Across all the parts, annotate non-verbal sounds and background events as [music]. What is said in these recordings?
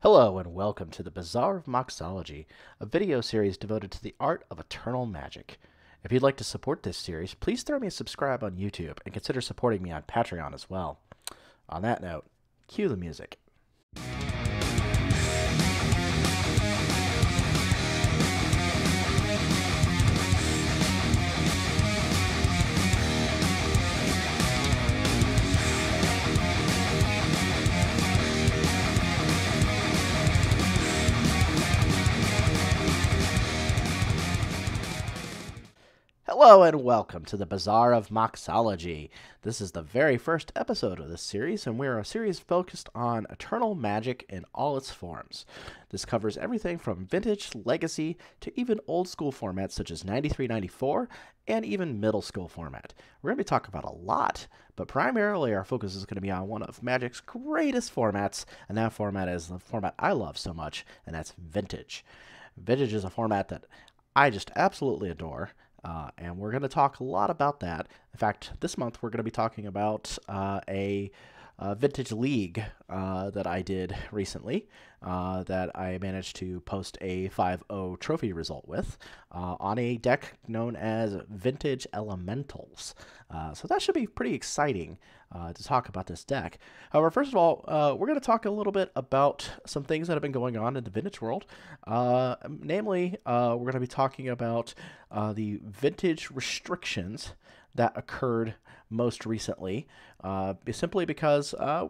Hello and welcome to the Bazaar of Moxology, a video series devoted to the art of eternal magic. If you'd like to support this series, please throw me a subscribe on YouTube and consider supporting me on Patreon as well. On that note, cue the music. Hello and welcome to the Bazaar of Moxology. This is the very first episode of this series, and we're a series focused on eternal magic in all its forms. This covers everything from vintage, legacy, to even old school formats such as 9394 and even middle school format. We're going to be talking about a lot, but primarily our focus is going to be on one of Magic's greatest formats, and that format is the format I love so much, and that's vintage. Vintage is a format that I just absolutely adore. Uh, and we're going to talk a lot about that. In fact, this month we're going to be talking about uh, a, a, vintage league uh, that I did recently uh, that I managed to post a 5 0 trophy result with uh, on a deck known as Vintage Elementals. Uh, so that should be pretty exciting uh, to talk about this deck. However, first of all, uh, we're going to talk a little bit about some things that have been going on in the vintage world. Namely, we're going to be talking about the vintage restrictions that occurred most recently, uh, simply because uh,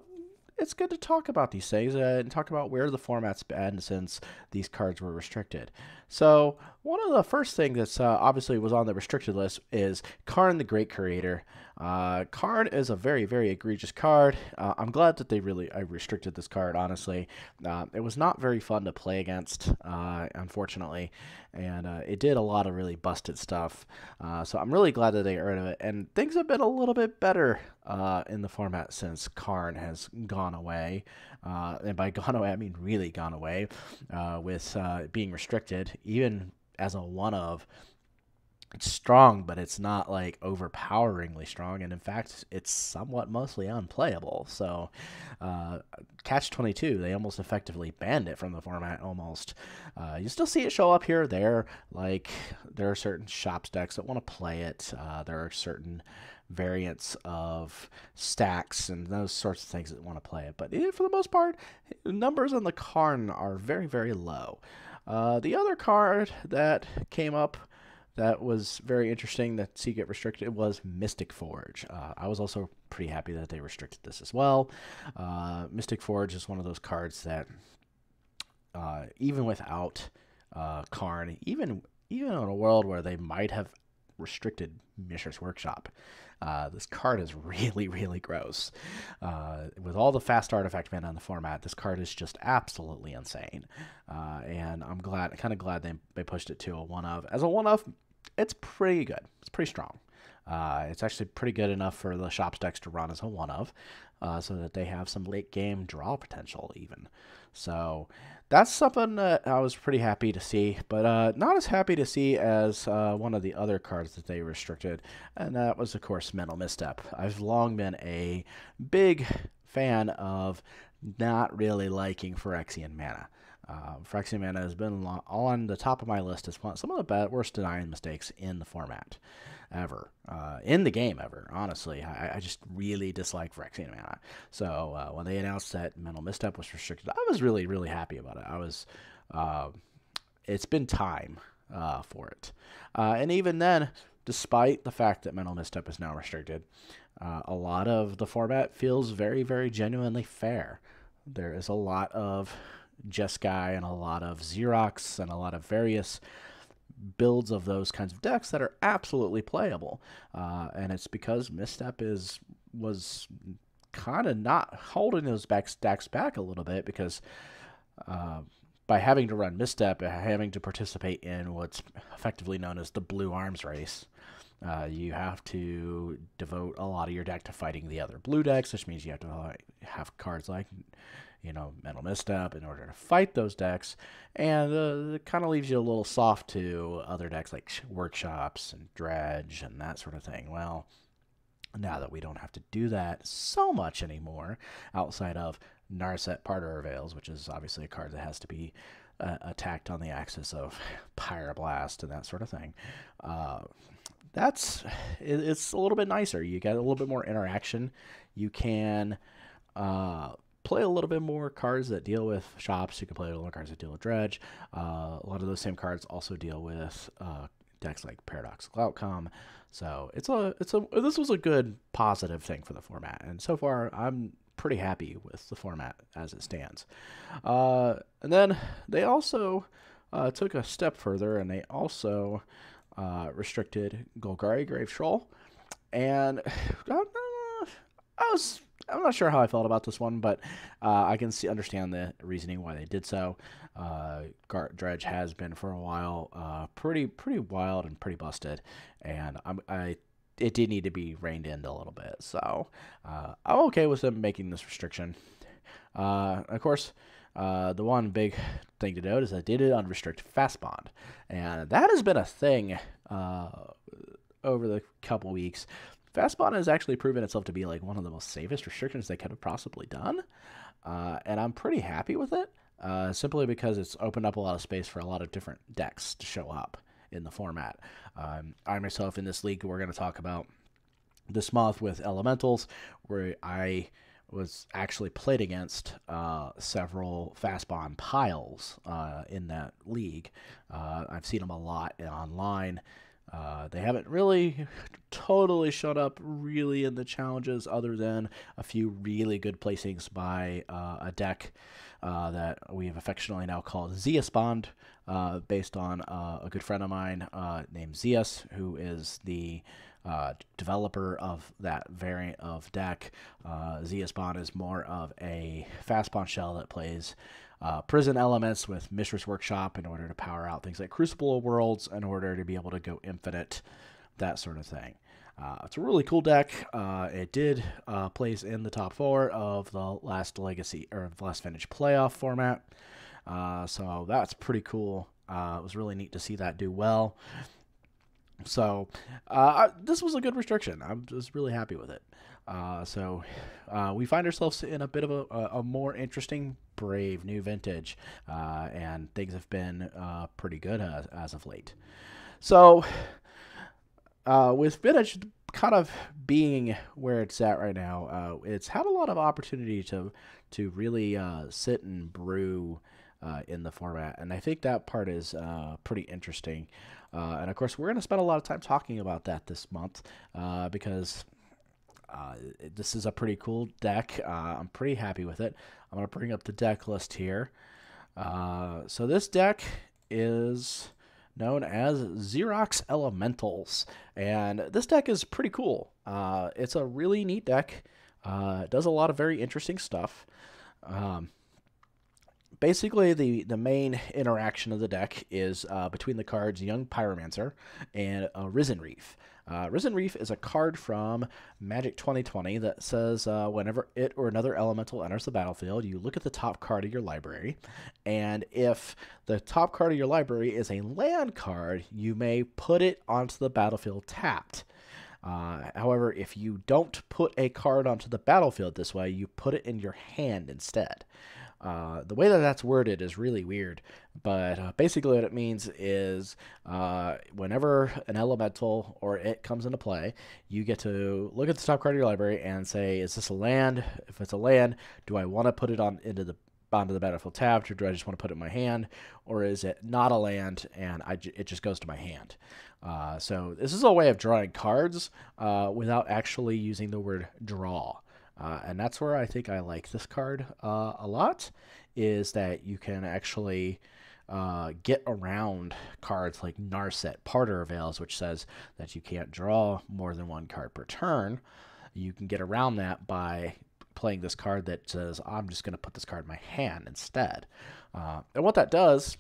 it's good to talk about these things uh, and talk about where the format's been since these cards were restricted. So, one of the first things that's uh, obviously was on the restricted list is Karn the Great Creator. Uh, Karn is a very, very egregious card. Uh, I'm glad that they really I restricted this card, honestly. Uh, it was not very fun to play against, uh, unfortunately, and uh, it did a lot of really busted stuff. Uh, so I'm really glad that they got rid of it, and things have been a little bit better in the format since Karn has gone away. and by [laughs] gone away, I mean really gone away, with being restricted, even as a one of it's strong, but it's not like overpoweringly strong, and in fact, it's somewhat mostly unplayable. So, uh, Catch Twenty Two, they almost effectively banned it from the format. Almost, uh, you still see it show up here or there. Like there are certain shops decks that want to play it. Uh, there are certain variants of stacks and those sorts of things that want to play it. But for the most part, numbers on the Karn are very, very low. Uh, the other card that came up that was very interesting that Secret restricted was Mystic Forge. Uh, I was also pretty happy that they restricted this as well. Uh, Mystic Forge is one of those cards that, uh, even without uh, Karn, even even in a world where they might have restricted Mishra's Workshop, uh, this card is [laughs] really, really gross. Uh, with all the fast artifact mana on the format, this card is just absolutely insane. And I'm glad, kind of glad they, they pushed it to a one of. As a one of, it's pretty good. It's pretty strong. Uh, it's actually pretty good enough for the shops decks to run as a one of, uh, so that they have some late game draw potential even. So that's something that I was pretty happy to see, but uh, not as happy to see as uh, one of the other cards that they restricted, and that was of course Mental Misstep. I've long been a big fan of not really liking Phyrexian mana. Uh, Mana has been on the top of my list as one, some of the best, worst denying mistakes in the format ever, uh, in the game ever. Honestly, I, I just really dislike Phyrexian Mana. So uh, when they announced that Mental Misstep was restricted, I was really, really happy about it. I was, uh, it's been time uh, for it. Uh, and even then, despite the fact that Mental Misstep is now restricted, uh, a lot of the format feels very, very genuinely fair. There is a lot of Jeskai and a lot of Xerox and a lot of various builds of those kinds of decks that are absolutely playable. Uh, and it's because Misstep is was kind of not holding those back stacks back a little bit because uh, by having to run Misstep, having to participate in what's effectively known as the Blue Arms Race. Uh, you have to devote a lot of your deck to fighting the other blue decks, which means you have to have cards like you know, mental misstep in order to fight those decks, and uh, it kind of leaves you a little soft to other decks like workshops and dredge and that sort of thing. Well, now that we don't have to do that so much anymore outside of Narset Parter Veils, which is obviously a card that has to be uh, attacked on the axis of [laughs] Pyroblast and that sort of thing. Uh, that's it, it's a little bit nicer. You get a little bit more interaction. You can uh, play a little bit more cards that deal with shops. You can play a little more cards that deal with dredge. Uh, a lot of those same cards also deal with uh, decks like Paradoxical Outcome. So it's a it's a this was a good positive thing for the format, and so far I'm pretty happy with the format as it stands. Uh, and then they also uh, took a step further, and they also uh, restricted Golgari Grave Troll, and [sighs] I was I'm not sure how I felt about this one, but uh, I can see understand the reasoning why they did so. Uh, Gar- Dredge has been for a while uh, pretty pretty wild and pretty busted, and I'm, I it did need to be reined in a little bit. So uh, I'm okay with them making this restriction. Uh, of course, uh, the one big thing to note is that they did unrestrict fast bond, and that has been a thing uh, over the couple weeks. Fast bond has actually proven itself to be like one of the most safest restrictions they could have possibly done, uh, and I'm pretty happy with it. Uh, simply because it's opened up a lot of space for a lot of different decks to show up in the format. Um, I myself in this league, we're going to talk about this month with elementals, where I was actually played against uh, several fast bond piles uh, in that league. Uh, I've seen them a lot online. Uh, they haven't really [laughs] totally showed up really in the challenges, other than a few really good placings by uh, a deck uh, that we have affectionately now called Zeus Bond, uh, based on uh, a good friend of mine named Zeus, who is the uh, developer of that variant of deck. Uh, Bond is more of a fast bond shell that plays prison elements with Mishra's Workshop in order to power out things like Crucible of Worlds in order to be able to go infinite, that sort of thing. Uh, it's a really cool deck. Uh, it did uh, place in the top four of the last Legacy or last Vintage playoff format. Uh, so that's pretty cool. Uh, it was really neat to see that do well. So uh, this was a good restriction. I was really happy with it. so we find ourselves in a bit of a, a more interesting, brave new vintage, and things have been pretty good as, as of late. So uh, with vintage kind of being where it's at right now, uh, it's had a lot of opportunity to to really uh, sit and brew uh, in the format, and I think that part is uh, pretty interesting. Uh, and of course, we're going to spend a lot of time talking about that this month because this is a pretty cool deck. I'm pretty happy with it. I'm going to bring up the deck list here. so this deck is known as Xerox Elementals. And this deck is pretty cool. Uh, it's a really neat deck. Uh, it does a lot of very interesting stuff. Um, basically, the, the main interaction of the deck is uh, between the cards Young Pyromancer and Risen Reef. Uh, Risen Reef is a card from Magic 2020 that says uh, whenever it or another elemental enters the battlefield, you look at the top card of your library, and if the top card of your library is a land card, you may put it onto the battlefield tapped. Uh, however, if you don't put a card onto the battlefield this way, you put it in your hand instead. Uh, the way that that's worded is really weird, but uh, basically what it means is uh, whenever an elemental or it comes into play, you get to look at the top card of your library and say, is this a land? If it's a land, do I want to put it on into the onto the battlefield tapped, or do I just want to put it in my hand, or is it not a land and it just goes to my hand? Uh, so this is a way of drawing cards uh, without actually using the word draw. Uh, and that's where I think I like this card uh, a lot, is that you can actually uh, get around cards like Narset Parter Veils, which says that you can't draw more than one card per turn. You can get around that by playing this card that says, I'm just going to put this card in my hand instead. Uh, and what that does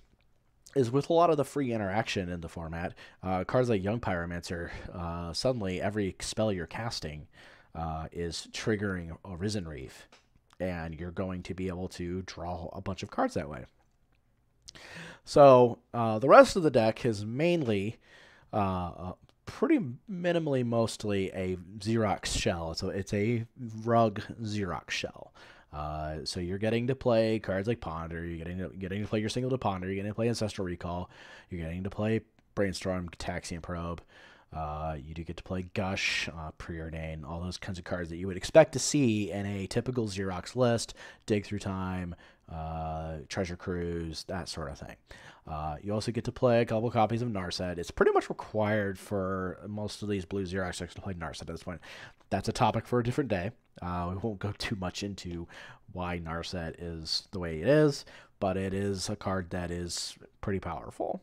is with a lot of the free interaction in the format, uh, cards like Young Pyromancer, uh, suddenly every spell you're casting uh, is triggering a Risen Reef, and you're going to be able to draw a bunch of cards that way. So uh, the rest of the deck is mainly uh, uh pretty minimally mostly a Xerox shell. So it's a rug Xerox shell. Uh, so you're getting to play cards like Ponder. You're getting to, getting to play your single to Ponder. You're getting to play Ancestral Recall. You're getting to play Brainstorm, Gitaxian Probe. Uh, you do get to play Gush, uh, Preordain, all those kinds of cards that you would expect to see in a typical Xerox list. Dig Through Time, uh, Treasure Cruise, that sort of thing. Uh, you also get to play a couple copies of Narset. It's pretty much required for most of these blue Xerox decks to play Narset at this point. That's a topic for a different day. Uh, we won't go [laughs] too much into why Narset is the way it is, but it is a card that is pretty powerful.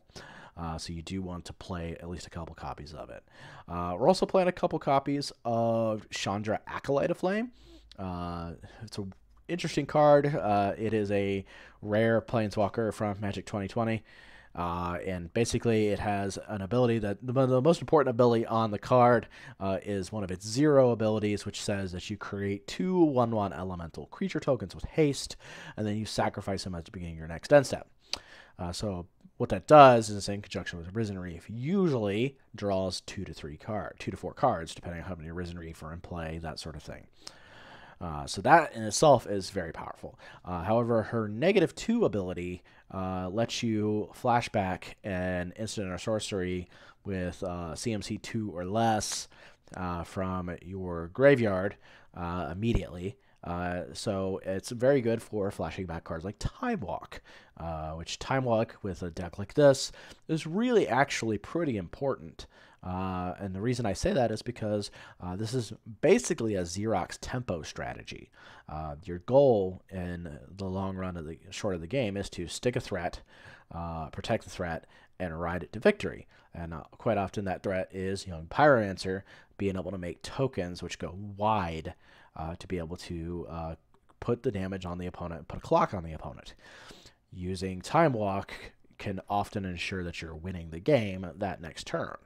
Uh, so you do want to play at least a couple copies of it. Uh, we're also playing a couple copies of Chandra Acolyte of Flame. Uh, it's an interesting card. Uh, it is a rare Planeswalker from Magic 2020. Uh, and basically, it has an ability that the, the most important ability on the card uh, is one of its zero abilities, which says that you create two 1 1 elemental creature tokens with haste, and then you sacrifice them at the beginning of your next end step. Uh, so what that does is in conjunction with Risen Reef usually draws two to three card, two to four cards, depending on how many Risen Reef are in play, that sort of thing. Uh, so that in itself is very powerful. Uh, however, her negative two ability uh, lets you flashback an instant or sorcery with CMC uh, two or less uh, from your graveyard uh, immediately. Uh, so it's very good for flashing back cards like Time Walk, uh, which Time Walk with a deck like this is really actually pretty important. Uh, and the reason I say that is because uh, this is basically a Xerox tempo strategy. Uh, your goal in the long run of the short of the game is to stick a threat, protect the threat, and ride it to victory. And quite often that threat is Young Pyromancer being able to make tokens which go wide uh, to be able to uh, put the damage on the opponent, put a clock on the opponent. Using Time Walk can often ensure that you're winning the game that next turn.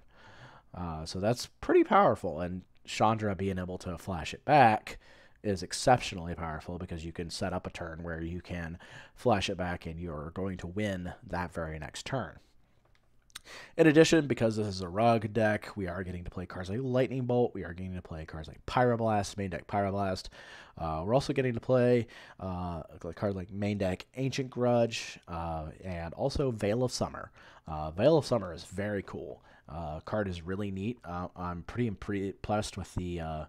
Uh, so that's pretty powerful, and Chandra being able to flash it back is exceptionally powerful because you can set up a turn where you can flash it back and you're going to win that very next turn. In addition, because this is a rug deck, we are getting to play cards like Lightning Bolt. We are getting to play cards like Pyroblast, main deck Pyroblast. Uh, we're also getting to play uh, a card like main deck Ancient Grudge uh, and also Veil of Summer. Uh, Veil of Summer is very cool. Uh, card is really neat. Uh, I'm pretty impressed with the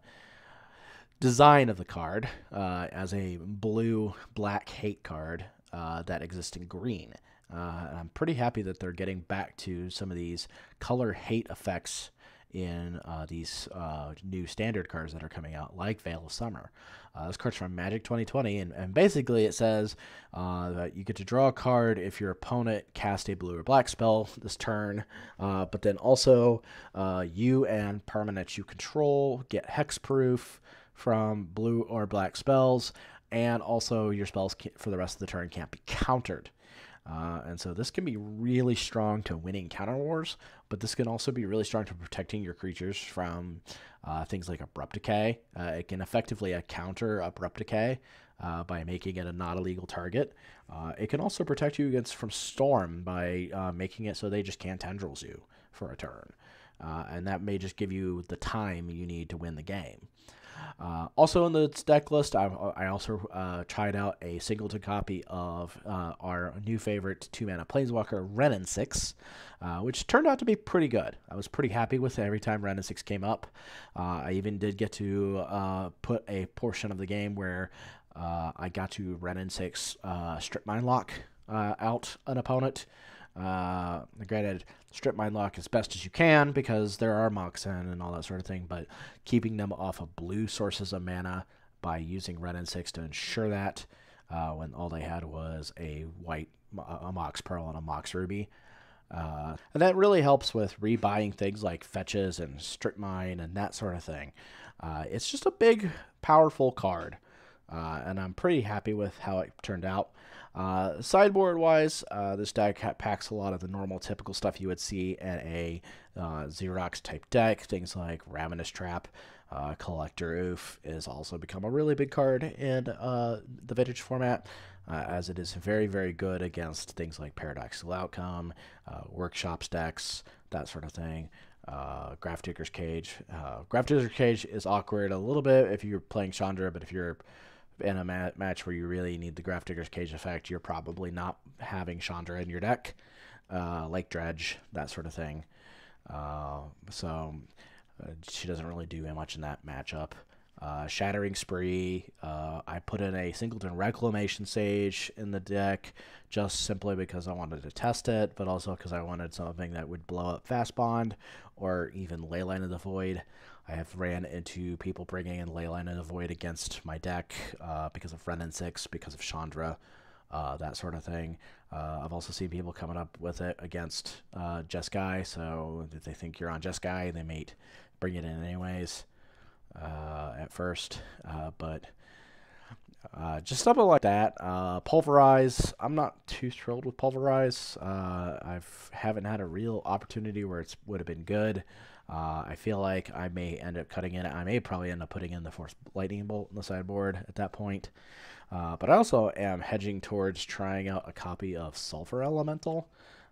design of the card as a blue black hate card that exists in green. Uh, I'm pretty happy that they're getting back to some of these color hate effects in uh, these uh, new standard cards that are coming out, like Veil of Summer. Uh, this card's from Magic 2020, and, and basically it says uh, that you get to draw a card if your opponent cast a blue or black spell this turn, uh, but then also you and permanents you control get hexproof from blue or black spells, and also your spells for the rest of the turn can't be countered. Uh, and so this can be really strong to winning counter wars, but this can also be really strong to protecting your creatures from uh, things like abrupt decay. Uh, it can effectively uh, counter abrupt decay uh, by making it a not illegal target. Uh, it can also protect you against from storm by making it so they just can't tendrils you for a turn. and that may just give you the time you need to win the game. Uh, also in the deck list, I, I also uh, tried out a singleton copy of uh, our new favorite two mana Planeswalker, Wrenn and 6, uh, which turned out to be pretty good. I was pretty happy with it every time Wrenn and 6 came up. Uh, I even did get to uh, put a portion of the game where I got to Wrenn and 6 Strip Mine Lock out an opponent. Uh, granted, strip mine lock as best as you can because there are Moxen and all that sort of thing, but keeping them off of blue sources of mana by using Wrenn and 6 to ensure that uh, when all they had was a white a Mox Pearl and a Mox Ruby. Uh, and that really helps with rebuying things like fetches and strip mine and that sort of thing. Uh, it's just a big, powerful card, uh, and I'm pretty happy with how it turned out. Uh, sideboard wise, uh, this deck packs a lot of the normal typical stuff you would see in a uh, Xerox type deck. Things like Ravenous Trap, uh, Collector Ouphe is also become a really big card in uh, the vintage format. Uh, as it is very, very good against things like Paradoxical Outcome, Workshops decks, that sort of thing. uh, Grafdigger's Cage. Uh, Grafdigger's Cage is awkward a little bit if you're playing Chandra, but if you're in a ma- match where you really need the Grafdigger's Cage effect, you're probably not having Chandra in your deck, uh, like Dredge, that sort of thing. Uh, so uh, she doesn't really do much in that matchup. Uh, Shattering Spree. Uh, I put in a Singleton Reclamation Sage in the deck just simply because I wanted to test it, but also because I wanted something that would blow up Fast Bond or even Leyline of the Void. I have ran into people bringing in Leyline and the Void against my deck uh, because of Wrenn and 6, because of Chandra, uh, that sort of thing. Uh, I've also seen people coming up with it against uh, Jeskai, so if they think you're on Jeskai, they might bring it in anyways uh, at first, uh, but uh, just something like that. Pulverize. I'm not too thrilled with pulverize. I haven't had a real opportunity where it would have been good. Uh, I feel like I may end up cutting in. I may probably end up putting in the force lightning bolt in the sideboard at that point. Uh, but I also am hedging towards trying out a copy of Sulfur Elemental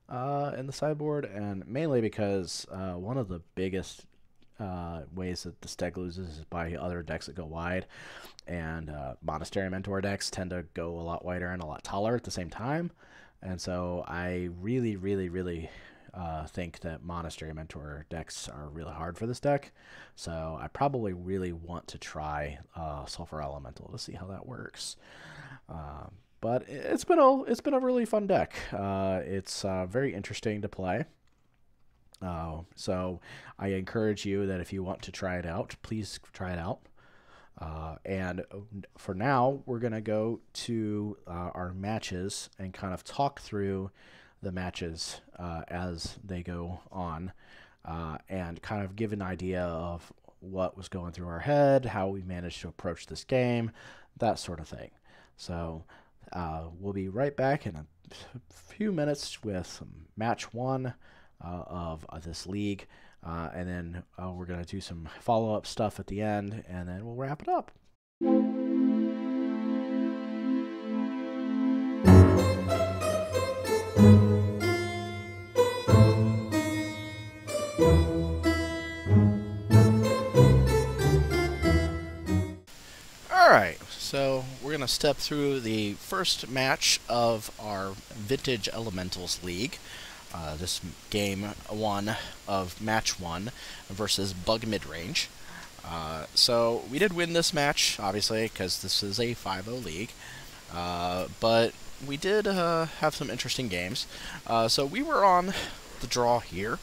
uh, in the sideboard, and mainly because one of the biggest uh, ways that the deck loses is by other decks that go wide, and uh, Monastery Mentor decks tend to go a lot wider and a lot taller at the same time. And so I really, really, really uh, think that Monastery Mentor decks are really hard for this deck. So I probably really want to try uh, Sulfur Elemental to see how that works. Um, but it's been a it's been a really fun deck. Uh, it's uh, very interesting to play. Uh, so I encourage you that if you want to try it out, please try it out. Uh, and for now, we're going to go to uh, our matches and kind of talk through the matches uh, as they go on uh, and kind of give an idea of what was going through our head, how we managed to approach this game, that sort of thing. So uh, we'll be right back in a few minutes with match one uh, of uh, this league. Uh, and then we're going to do some follow up stuff at the end, and then we'll wrap it up. Going to step through the first match of our Vintage Elementals League. Uh, this game one of match one versus Bug Midrange. Uh, so we did win this match, obviously, because this is a 5-0 league. Uh, but we did uh, have some interesting games. Uh, so we were on the draw here,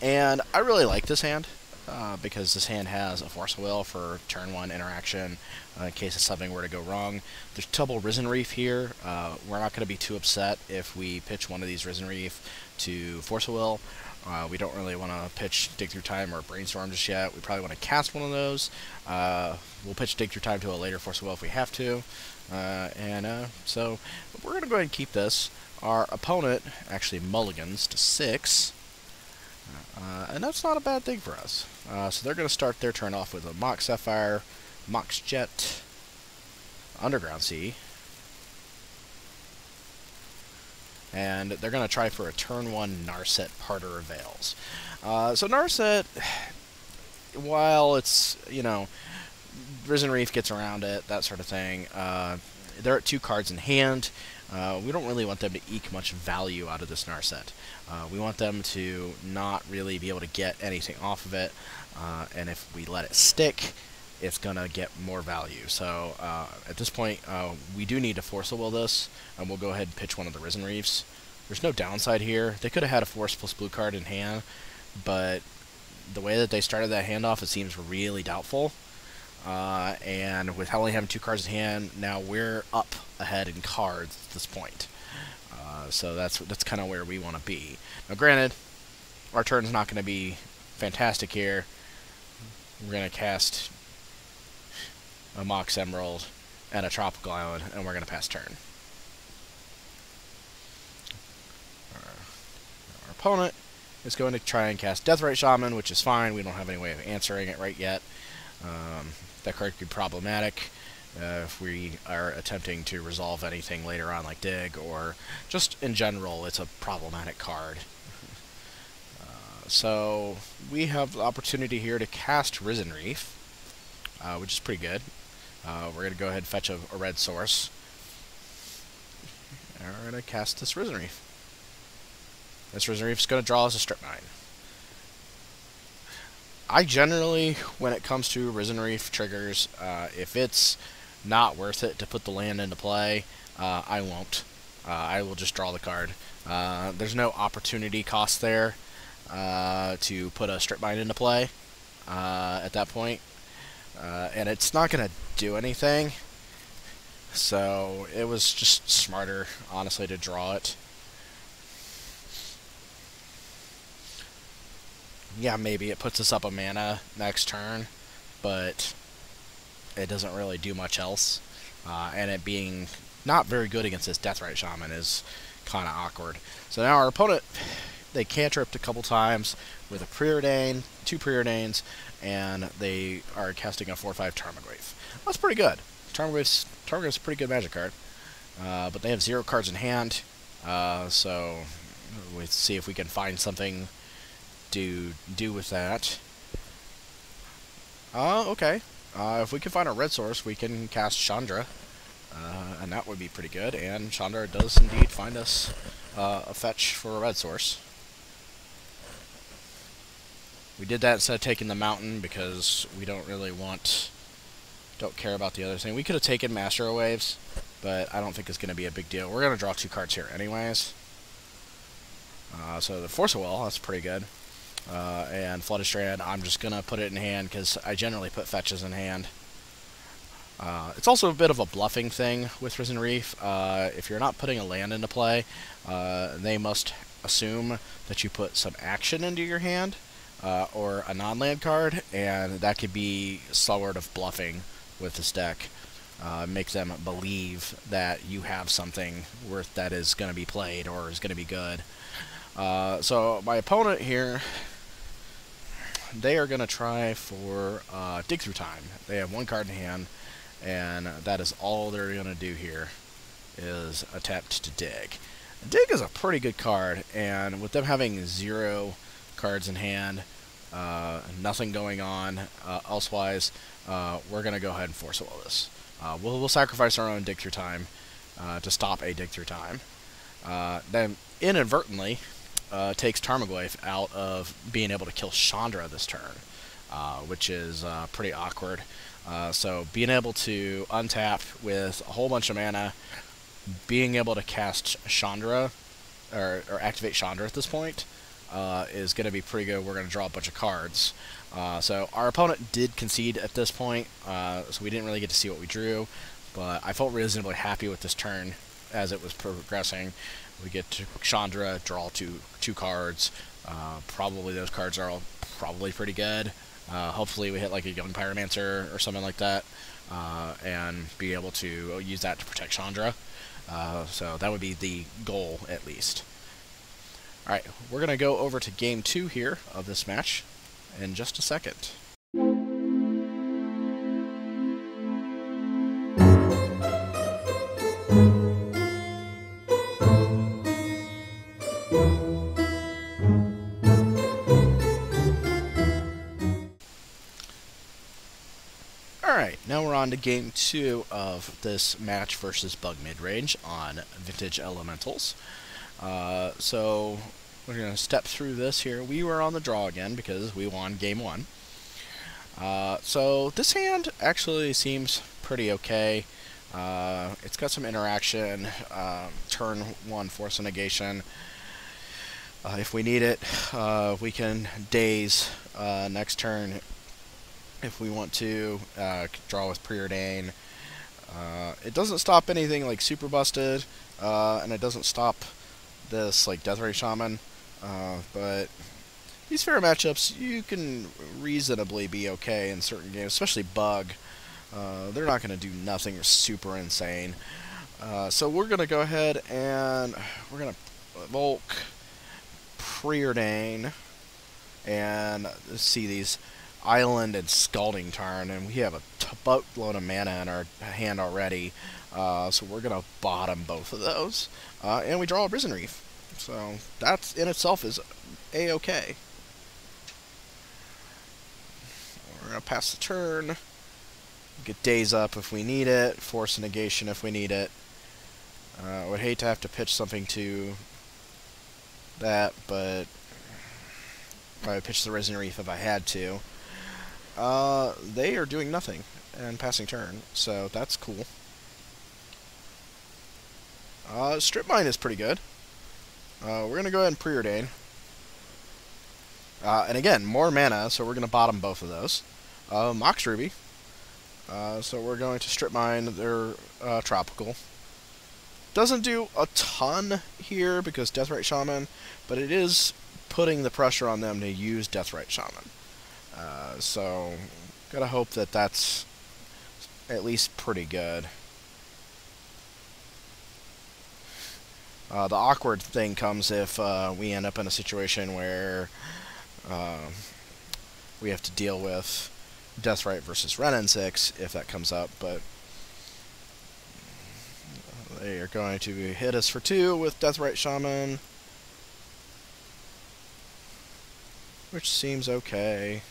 and I really like this hand. Uh, because this hand has a Force Will for turn one interaction uh, in case something were to go wrong. There's double Risen Reef here. Uh, we're not going to be too upset if we pitch one of these Risen Reef to Force Will. Uh, we don't really want to pitch Dig Through Time or Brainstorm just yet. We probably want to cast one of those. Uh, we'll pitch Dig Through Time to a later Force Will if we have to. and so we're going to go ahead and keep this. Our opponent actually mulligans to 6. Uh, and that's not a bad thing for us. Uh, so they're going to start their turn off with a Mox Sapphire, Mox Jet, Underground Sea. And they're going to try for a turn 1 Narset Parter of Veils. Uh, so Narset, while it's, you know, Risen Reef gets around it, that sort of thing, uh, they're at two cards in hand. Uh, we don't really want them to eke much value out of this Narset. Uh, we want them to not really be able to get anything off of it, uh, and if we let it stick, it's going to get more value. So uh, at this point, uh, we do need to force a will this, and we'll go ahead and pitch one of the Risen Reefs. There's no downside here. They could have had a Force plus blue card in hand, but the way that they started that handoff, it seems really doubtful. And with having two cards in hand, now we're up ahead in cards at this point. Uh, so that's that's kind of where we want to be. Now, granted, our turn's not going to be fantastic here. We're going to cast a Mox Emerald and a Tropical Island, and we're going to pass turn. Our, our, opponent is going to try and cast Deathrite Shaman, which is fine. We don't have any way of answering it right yet. Um, that card could be problematic uh, if we are attempting to resolve anything later on, like Dig, or just in general, it's a problematic card. Uh, so we have the opportunity here to cast Risen Reef, uh, which is pretty good. Uh, we're going to go ahead and fetch a, a red source. And we're going to cast this Risen Reef. This Risen Reef is going to draw us a Strip Mine. I generally, when it comes to Risen Reef triggers, uh, if it's not worth it to put the land into play, uh, I won't. Uh, I will just draw the card. Uh, there's no opportunity cost there uh, to put a strip mine into play uh, at that point. and it's not going to do anything. So it was just smarter, honestly, to draw it. yeah, maybe it puts us up a mana next turn, but it doesn't really do much else. Uh, and it being not very good against this Deathrite Shaman is kind of awkward. So now our opponent, they cantripped a couple times with a Preordain, two Preordains, and they are casting a 4-5 Tarmogoyf. That's pretty good. Tarmogoyf's, Tarmogoyf's a pretty good magic card. Uh, but they have zero cards in hand, uh, so let's see if we can find something to do with that. Oh, uh, okay. Uh, if we can find a red source, we can cast Chandra. Uh, and that would be pretty good. And Chandra does indeed find us uh, a fetch for a red source. We did that instead of taking the mountain because we don't really want... Don't care about the other thing. We could have taken Master Waves, but I don't think it's going to be a big deal. We're going to draw two cards here anyways. Uh, so the Force of Will, that's pretty good. Uh, and Strand, I'm just going to put it in hand because I generally put fetches in hand. Uh, it's also a bit of a bluffing thing with Risen Reef. Uh, if you're not putting a land into play, uh, they must assume that you put some action into your hand uh, or a non-land card, and that could be sort of bluffing with this deck. Uh, make them believe that you have something worth that is going to be played or is going to be good. Uh, so my opponent here they are going to try for uh, dig through time. They have one card in hand, and that is all they're going to do here is attempt to dig. Dig is a pretty good card, and with them having zero cards in hand, uh, nothing going on uh, elsewise, uh, we're going to go ahead and force all this. Uh, we'll, we'll sacrifice our own dig through time uh, to stop a dig through time. Then inadvertently, uh, takes Tarmogoyf out of being able to kill Chandra this turn, uh, which is uh, pretty awkward. Uh, so being able to untap with a whole bunch of mana, being able to cast Chandra, or, or activate Chandra at this point, uh, is going to be pretty good. We're going to draw a bunch of cards. Uh, so our opponent did concede at this point, so we didn't really get to see what we drew, but I felt reasonably happy with this turn as it was progressing. We get to Chandra, draw two two cards. Uh, probably those cards are all probably pretty good. Uh, hopefully we hit like a Young Pyromancer or something like that, uh, and be able to use that to protect Chandra. Uh, so that would be the goal at least. Alright, we're going to go over to game two here of this match in just a second. On to game two of this match versus Bug Midrange on Vintage Elementals. Uh, so we're going to step through this here. We were on the draw again because we won game one. Uh, so this hand actually seems pretty okay. Uh, it's got some interaction. Um, turn one force negation. Uh, if we need it, uh, we can daze uh, next turn if we want to uh, draw with preordain. Uh, it doesn't stop anything like super busted, uh, and it doesn't stop this like Deathrite Shaman. Uh, but these fair matchups, you can reasonably be okay in certain games, especially Bug. Uh, they're not going to do nothing super insane. Uh, so we're going to go ahead and we're going to Volk, Preordain, and see these Island and Scalding Tarn, and we have a boatload of mana in our hand already. Uh, so we're going to bottom both of those. Uh, and we draw a Risen Reef. So that in itself is a-okay. we're going to pass the turn. Get Daze up if we need it. Force negation if we need it. Uh, I would hate to have to pitch something to that, but I would pitch the Risen Reef if I had to. Uh, they are doing nothing and passing turn, so that's cool. Uh, Strip Mine is pretty good. Uh, we're going to go ahead and preordain. Uh, and again, more mana, so we're going to bottom both of those. Uh, Mox Ruby. Uh, so we're going to strip mine their uh, tropical. Doesn't do a ton here because Deathrite Shaman, but it is putting the pressure on them to use Deathrite Shaman. Uh, so, gotta hope that that's at least pretty good. Uh, the awkward thing comes if uh, we end up in a situation where uh, we have to deal with Death Deathrite versus Wrenn and 6 if that comes up, but they are going to hit us for two with Death Deathrite Shaman, which seems okay.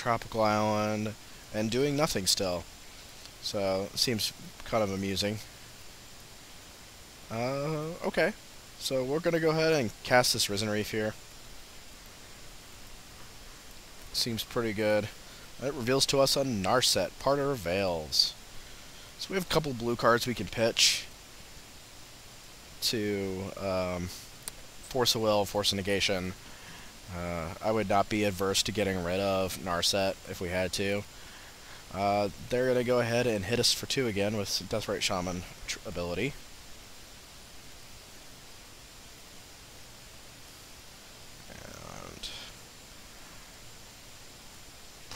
Tropical Island, and doing nothing still. So, seems kind of amusing. Uh, okay. So we're going to go ahead and cast this Risen Reef here. Seems pretty good. It reveals to us a Narset, part of our Veils. So we have a couple blue cards we can pitch to um, Force of Will, Force of Negation. Uh, I would not be adverse to getting rid of Narset if we had to. Uh, they're going to go ahead and hit us for two again with Deathrite Shaman ability.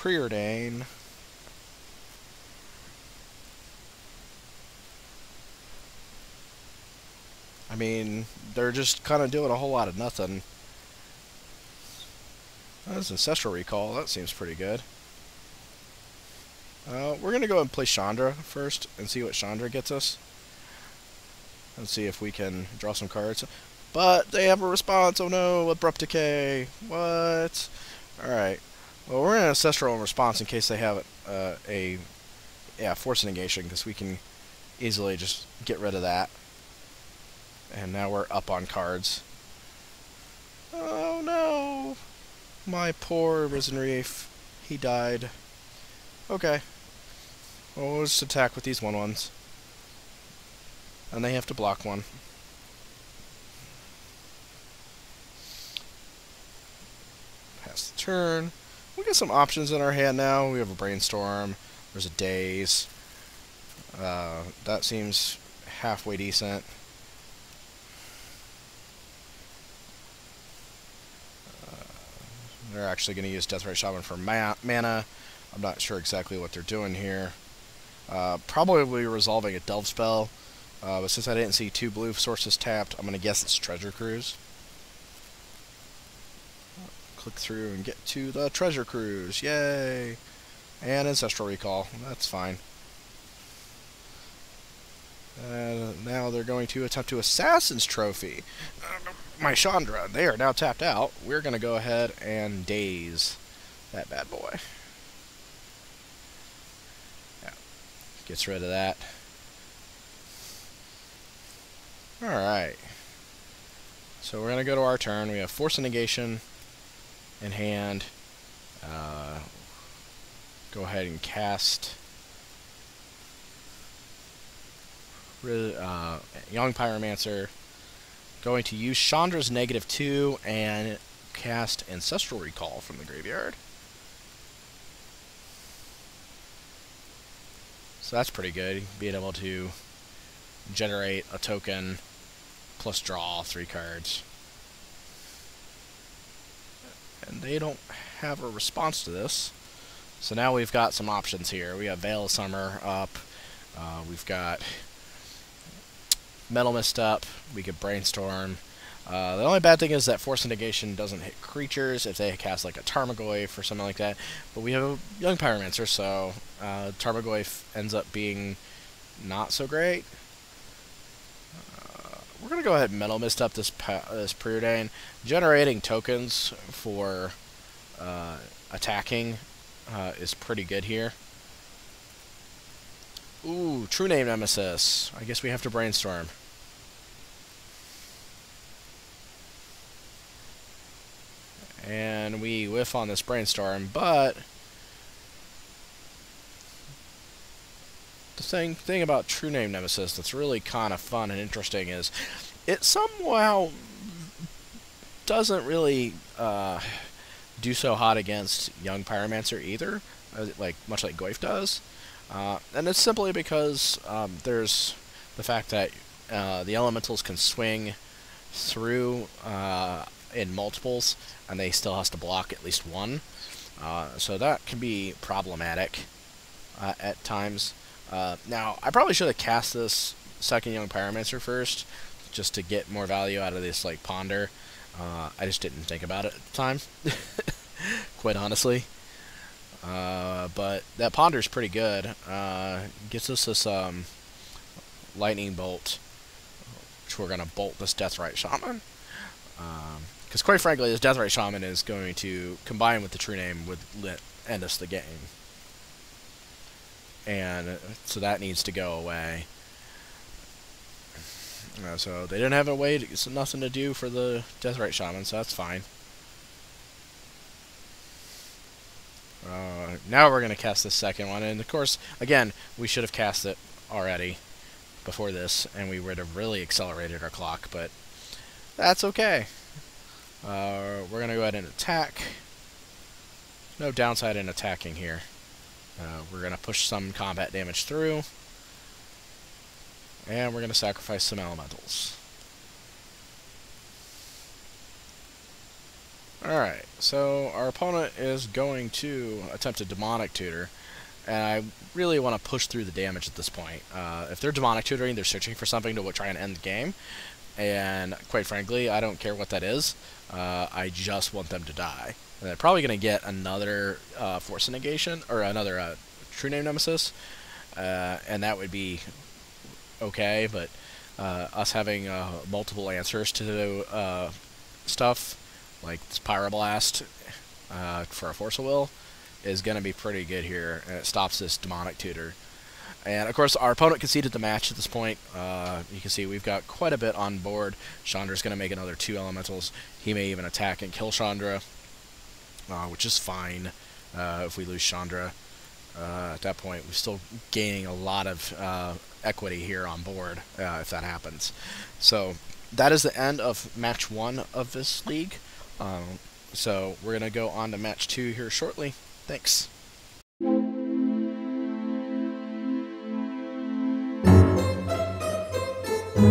preordain. I mean, they're just kind of doing a whole lot of nothing. That's Ancestral Recall. That seems pretty good. Uh, we're going to go and play Chandra first and see what Chandra gets us. And see if we can draw some cards. But they have a response. Oh no, Abrupt Decay. What? Alright. Well, we're in ancestral response in case they have uh, a yeah force negation because we can easily just get rid of that. And now we're up on cards. Oh no! My poor Risen Reef. He died. Okay. Well, we'll just attack with these one ones. And they have to block one. Pass the turn we got some options in our hand now. We have a brainstorm. There's a daze. Uh, that seems halfway decent. They're actually going to use Deathrite Shaman for ma mana. I'm not sure exactly what they're doing here. Uh, probably resolving a Delve spell. Uh, but since I didn't see two blue sources tapped, I'm going to guess it's Treasure Cruise click through and get to the treasure cruise. Yay! And ancestral recall. That's fine. And now they're going to attempt to Assassin's Trophy. My Chandra, they are now tapped out. We're going to go ahead and daze that bad boy. Yeah. Gets rid of that. Alright. So we're going to go to our turn. We have Force of Negation, in hand. Uh, go ahead and cast uh, Young Pyromancer. Going to use Chandra's negative 2 and cast Ancestral Recall from the graveyard. So that's pretty good, being able to generate a token plus draw three cards and they don't have a response to this. So now we've got some options here. We have Veil of Summer up. Uh, we've got Mental Misstep. We could Brainstorm. Uh, the only bad thing is that Force Negation doesn't hit creatures if they cast like a Tarmogoyf or something like that. But we have a Young Pyromancer, so uh, Tarmogoyf ends up being not so great. Uh, we're going to go ahead and Mental Misstep this, this Preordain. Generating tokens for uh, attacking uh, is pretty good here. Ooh, True Name Nemesis. I guess we have to brainstorm. And we whiff on this brainstorm, but the thing thing about True Name Nemesis that's really kind of fun and interesting is it somehow doesn't really uh, do so hot against Young Pyromancer either, uh, like much like Goyf does. Uh, and it's simply because um, there's the fact that uh, the elementals can swing through uh, in multiples, and they still has to block at least one. Uh, so that can be problematic uh, at times. Uh, now, I probably should have cast this second Young Pyromancer first, just to get more value out of this like ponder. I just didn't think about it at the time, [laughs] quite honestly. Uh, but that ponder is pretty good. Uh, gets us this um, lightning bolt, which we're gonna bolt this Deathrite Shaman. Because quite frankly, this Deathrite Shaman is going to combine with the True Name would end us the game, and so that needs to go away. Uh, so they didn't have a way, to, so nothing to do for the Deathrite Shaman, so that's fine. Uh, now we're going to cast the second one, and of course, again, we should have cast it already before this, and we would have really accelerated our clock, but that's okay. Uh, we're going to go ahead and attack. No downside in attacking here. Uh, we're going to push some combat damage through, and we're going to sacrifice some elementals. Alright, so our opponent is going to attempt a Demonic Tutor, and I really want to push through the damage at this point. Uh, if they're Demonic Tutoring, they're searching for something to try and end the game, and quite frankly, I don't care what that is. Uh, I just want them to die. And they're probably going to get another uh, Force Negation, or another uh, True Name Nemesis, uh, and that would be okay, but uh, us having multiple answers to stuff like this Pyroblast uh, for a Force of Will is going to be pretty good here, and it stops this Demonic Tutor. And of course, our opponent conceded the match at this point. Uh, you can see we've got quite a bit on board. Chandra's going to make another two elementals. He may even attack and kill Chandra, uh, which is fine uh, if we lose Chandra. Uh, at that point, we're still gaining a lot of uh, equity here on board uh, if that happens. So that is the end of match one of this league. Um, so we're going to go on to match two here shortly. Thanks. Alright,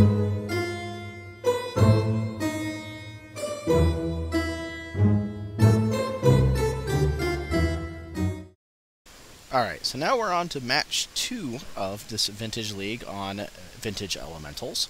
so now we're on to match two of this Vintage League on Vintage Elementals.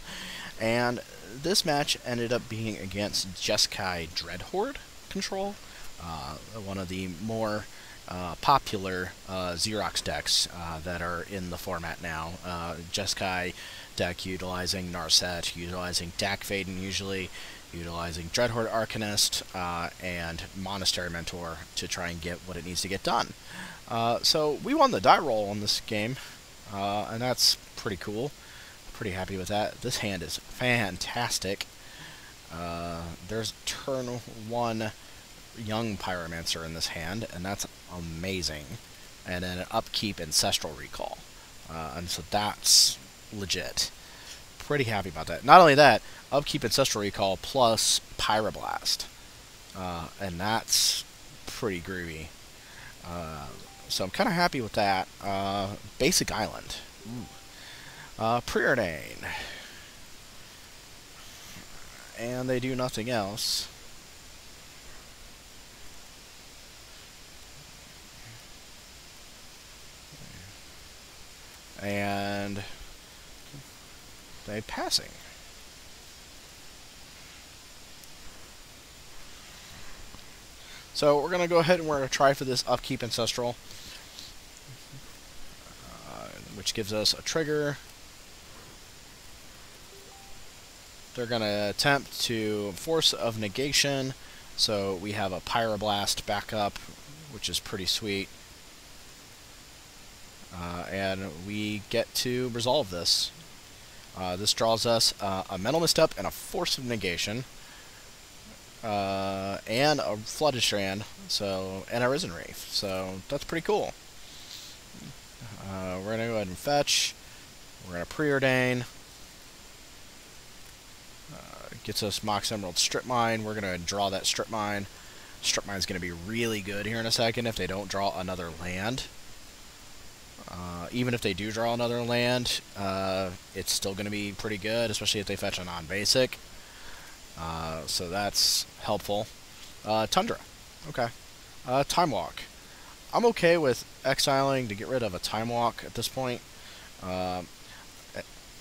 And this match ended up being against Jeskai Dreadhorde control, uh, one of the more uh, popular uh, Xerox decks uh, that are in the format now. Uh, Jeskai deck utilizing Narset, utilizing Dack Fayden usually, utilizing Dreadhorde Arcanist, uh, and Monastery Mentor to try and get what it needs to get done. Uh, so we won the die roll on this game, and that's pretty cool pretty happy with that. This hand is fantastic. Uh, there's turn one young pyromancer in this hand, and that's amazing. And then an upkeep ancestral recall, uh, and so that's legit. Pretty happy about that. Not only that, upkeep ancestral recall plus pyroblast, uh, and that's pretty groovy. Uh, so I'm kind of happy with that. Uh, basic island. Ooh. Uh, Preordain. And they do nothing else. And they passing. So we're going to go ahead and we're going to try for this upkeep ancestral, uh, which gives us a trigger, they're going to attempt to Force of Negation, so we have a Pyroblast backup, which is pretty sweet. Uh, and we get to resolve this. Uh, this draws us uh, a Mental Misstep and a Force of Negation, uh, and a Flooded Strand, so and a Risen Reef. So that's pretty cool. Uh, we're gonna go ahead and fetch. We're gonna preordain. Uh, gets us Mox Emerald Strip Mine. We're gonna draw that Strip Mine. Strip Mine's gonna be really good here in a second if they don't draw another land. Uh, even if they do draw another land, uh, it's still going to be pretty good, especially if they fetch a non-basic. Uh, so that's helpful. Uh, Tundra. Okay. Uh, Time Walk. I'm okay with exiling to get rid of a Time Walk at this point.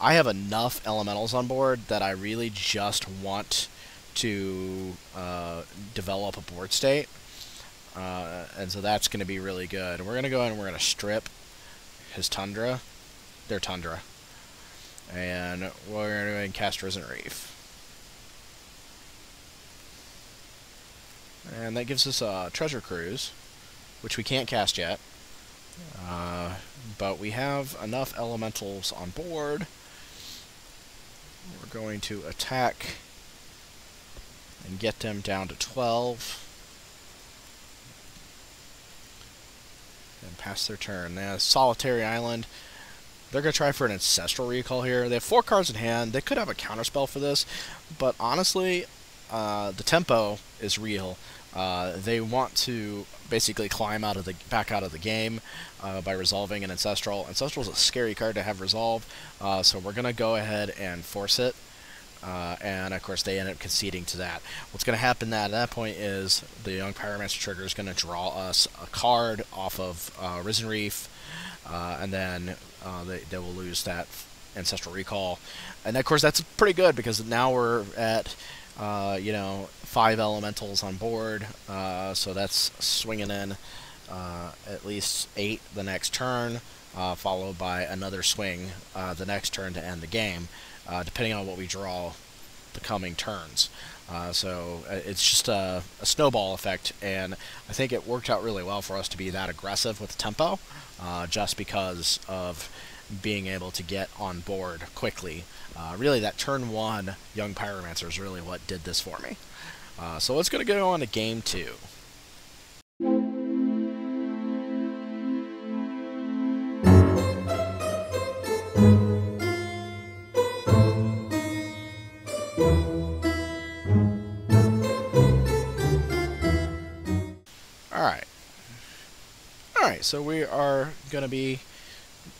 I have enough elementals on board that I really just want to develop a board state. and so that's going to be really good. We're going to go ahead and we're going to strip his Tundra, their Tundra. And we're going to cast Risen Reef. And that gives us a Treasure Cruise, which we can't cast yet. Uh, but we have enough elementals on board. We're going to attack and get them down to 12. And pass their turn. Have Solitary Island. They're going to try for an Ancestral Recall here. They have four cards in hand. They could have a counterspell for this, but honestly, uh, the tempo is real. Uh, they want to basically climb out of the back out of the game uh, by resolving an ancestral. Ancestral is a scary card to have resolve, uh, so we're gonna go ahead and force it. Uh, and of course, they end up conceding to that. What's going to happen that, at that point is the Young Pyromancer trigger is going to draw us a card off of uh, Risen Reef, uh, and then uh, they, they will lose that Ancestral Recall. And of course, that's pretty good because now we're at uh, you know five elementals on board, uh, so that's swinging in at least eight the next turn, followed by another swing the next turn to end the game uh, depending on what we draw the coming turns. Uh, so uh, it's just a, a, snowball effect, and I think it worked out really well for us to be that aggressive with tempo, uh, just because of being able to get on board quickly. Uh, really, that turn one Young Pyromancer is really what did this for me. Uh, so let's to go on to game two. So we are going to be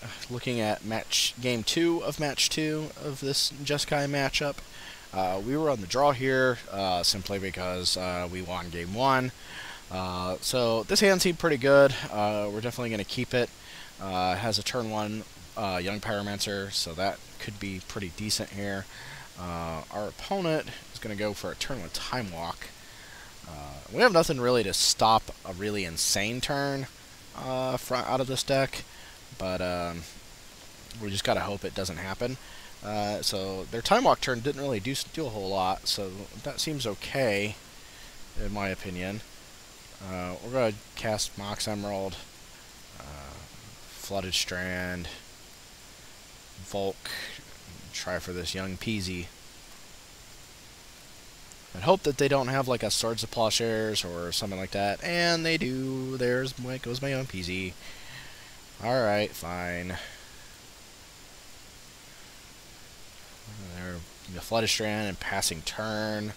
uh, looking at match game two of match two of this Jeskai matchup. Uh, we were on the draw here uh, simply because uh, we won game one. Uh, so this hand seemed pretty good. Uh, we're definitely going to keep it. it has a turn one Young Pyromancer, so that could be pretty decent here. our opponent is going to go for a turn one Time Walk. we have nothing really to stop a really insane turn uh, out of this deck, but um, we just gotta hope it doesn't happen. Uh, so their time walk turn didn't really do do a whole lot, so that seems okay, in my opinion. Uh, we're gonna cast Mox Emerald, uh, Flooded Strand, Volk, try for this young Peasy and hope that they don't have like a Swords of Plowshares or something like that. And they do. There's my goes my own PZ. Alright, fine. There, the Flooded Strand and passing turn.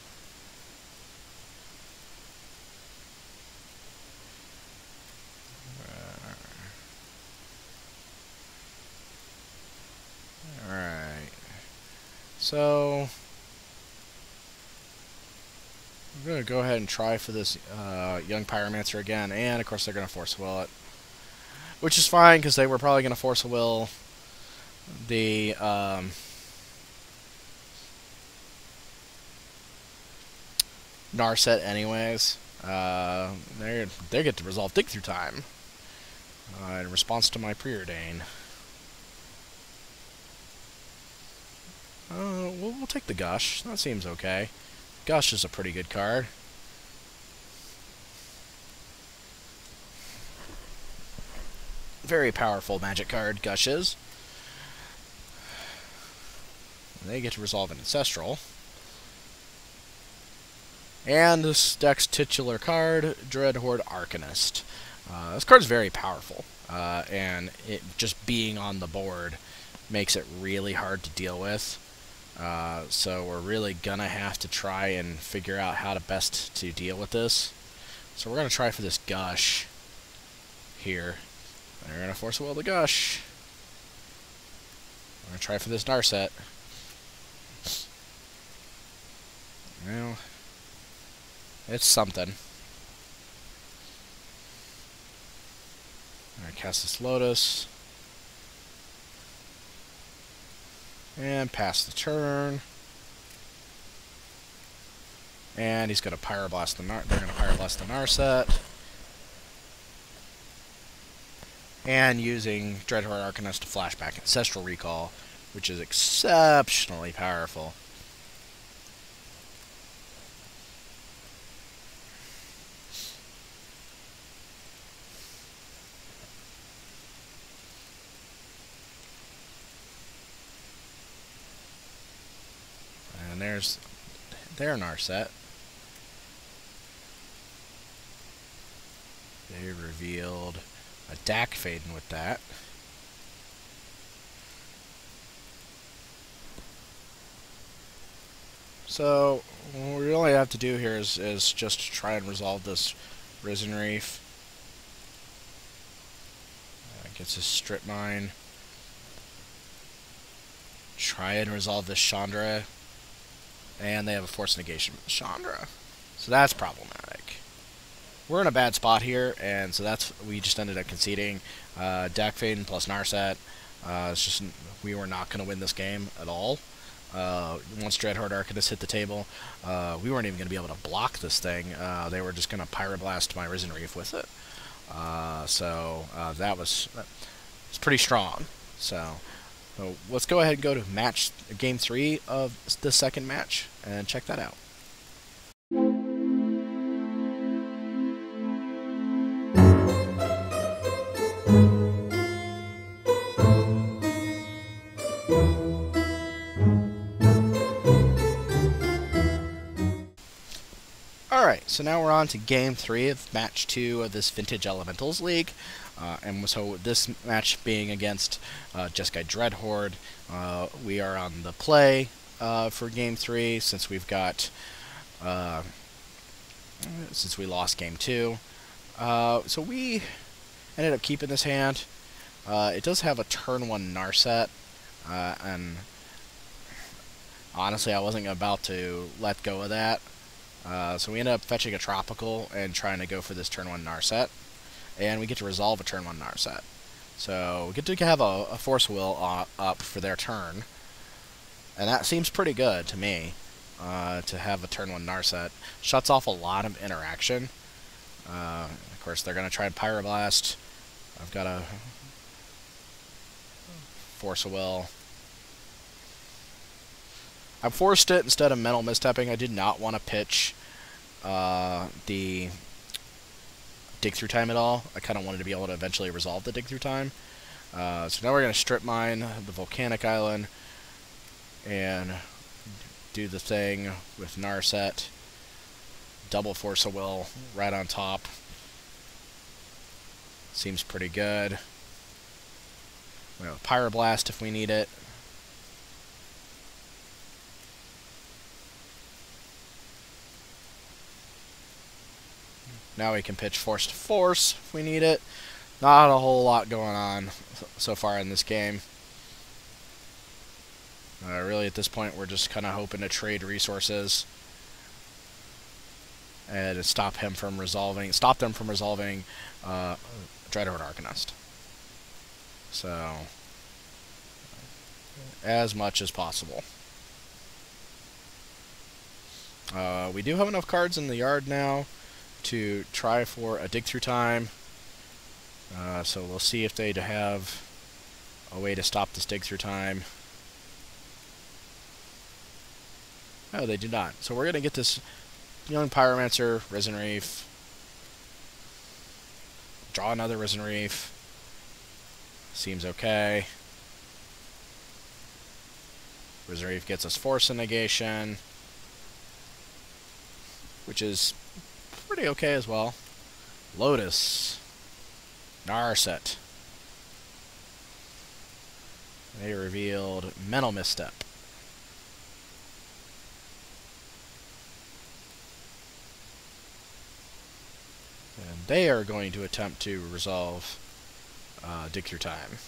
Alright. So, I'm going to go ahead and try for this uh, Young Pyromancer again, and of course they're going to Force Will it. Which is fine, because they were probably going to Force a Will the... Um, Narset anyways. Uh, they they get to resolve Dig Through Time uh, in response to my preordain. Uh, we'll, we'll take the Gush. That seems okay. Gush is a pretty good card. Very powerful magic card, Gush is. They get to resolve an Ancestral. And this deck's titular card, Dreadhorde Arcanist. Uh, this card's very powerful, uh, and it just being on the board makes it really hard to deal with. Uh, so we're really gonna have to try and figure out how to best to deal with this. So we're gonna try for this gush here. And we're gonna force a will to gush. We're gonna try for this Narset. Well, it's something. Alright, cast this Lotus. And pass the turn. And he's going to Pyroblast the Nar they're going to Pyroblast the Narset. And using Dreadhorde Arcanist to flashback Ancestral Recall, which is exceptionally powerful. And there's their Narset. They revealed a Dack Fayden with that. So, what we really have to do here is, is just try and resolve this Risen Reef. Uh, gets a Strip Mine. Try and resolve this Chandra and they have a force negation Chandra. So that's problematic. We're in a bad spot here, and so that's we just ended up conceding. Uh, Dack Fayden plus Narset. Uh, it's just we were not going to win this game at all. Uh, once Dreadhorde Arcanist hit the table, uh, we weren't even going to be able to block this thing. Uh, they were just going to Pyroblast my Risen Reef with it. Uh, so uh, that was it's pretty strong. So so let's go ahead and go to match game three of the second match and check that out. So now we're on to game three of match two of this Vintage Elementals League. Uh, and so this match being against uh, Jeskai Dreadhorde, uh, we are on the play uh, for Game Three since we've got uh, since we lost Game Two. Uh, so we ended up keeping this hand. it does have a turn one Narset, and honestly, I wasn't about to let go of that. So we end up fetching a tropical and trying to go for this turn one Narset and we get to resolve a turn one Narset. So we get to have a, a Force Will uh, up for their turn, and that seems pretty good to me. Uh, to have a turn one Narset shuts off a lot of interaction. Uh, of course, they're going to try and Pyroblast. I've got a Force Will. I forced it instead of Mental Misstepping. I did not want to pitch uh, the dig through time at all. I kind of wanted to be able to eventually resolve the dig through time. Uh, so now we're going to strip mine the volcanic island and do the thing with Narset. Double Force of Will right on top. Seems pretty good. We have a Pyroblast if we need it. Now we can pitch force to force if we need it. Not a whole lot going on so far in this game. Uh, really, at this point, we're just kind of hoping to trade resources and stop him from resolving, stop them from resolving uh, Dreadhorde Arcanist. So, as much as possible. Uh, we do have enough cards in the yard now to try for a dig through time. Uh, so we'll see if they have a way to stop this dig through time. No, they do not. So we're going to get this Young Pyromancer, Risen Reef. Draw another Risen Reef. Seems okay. Risen Reef gets us Force Negation. Which is pretty okay as well. Lotus. Narset. They revealed Mental Misstep. And they are going to attempt to resolve uh, Dig Through Time.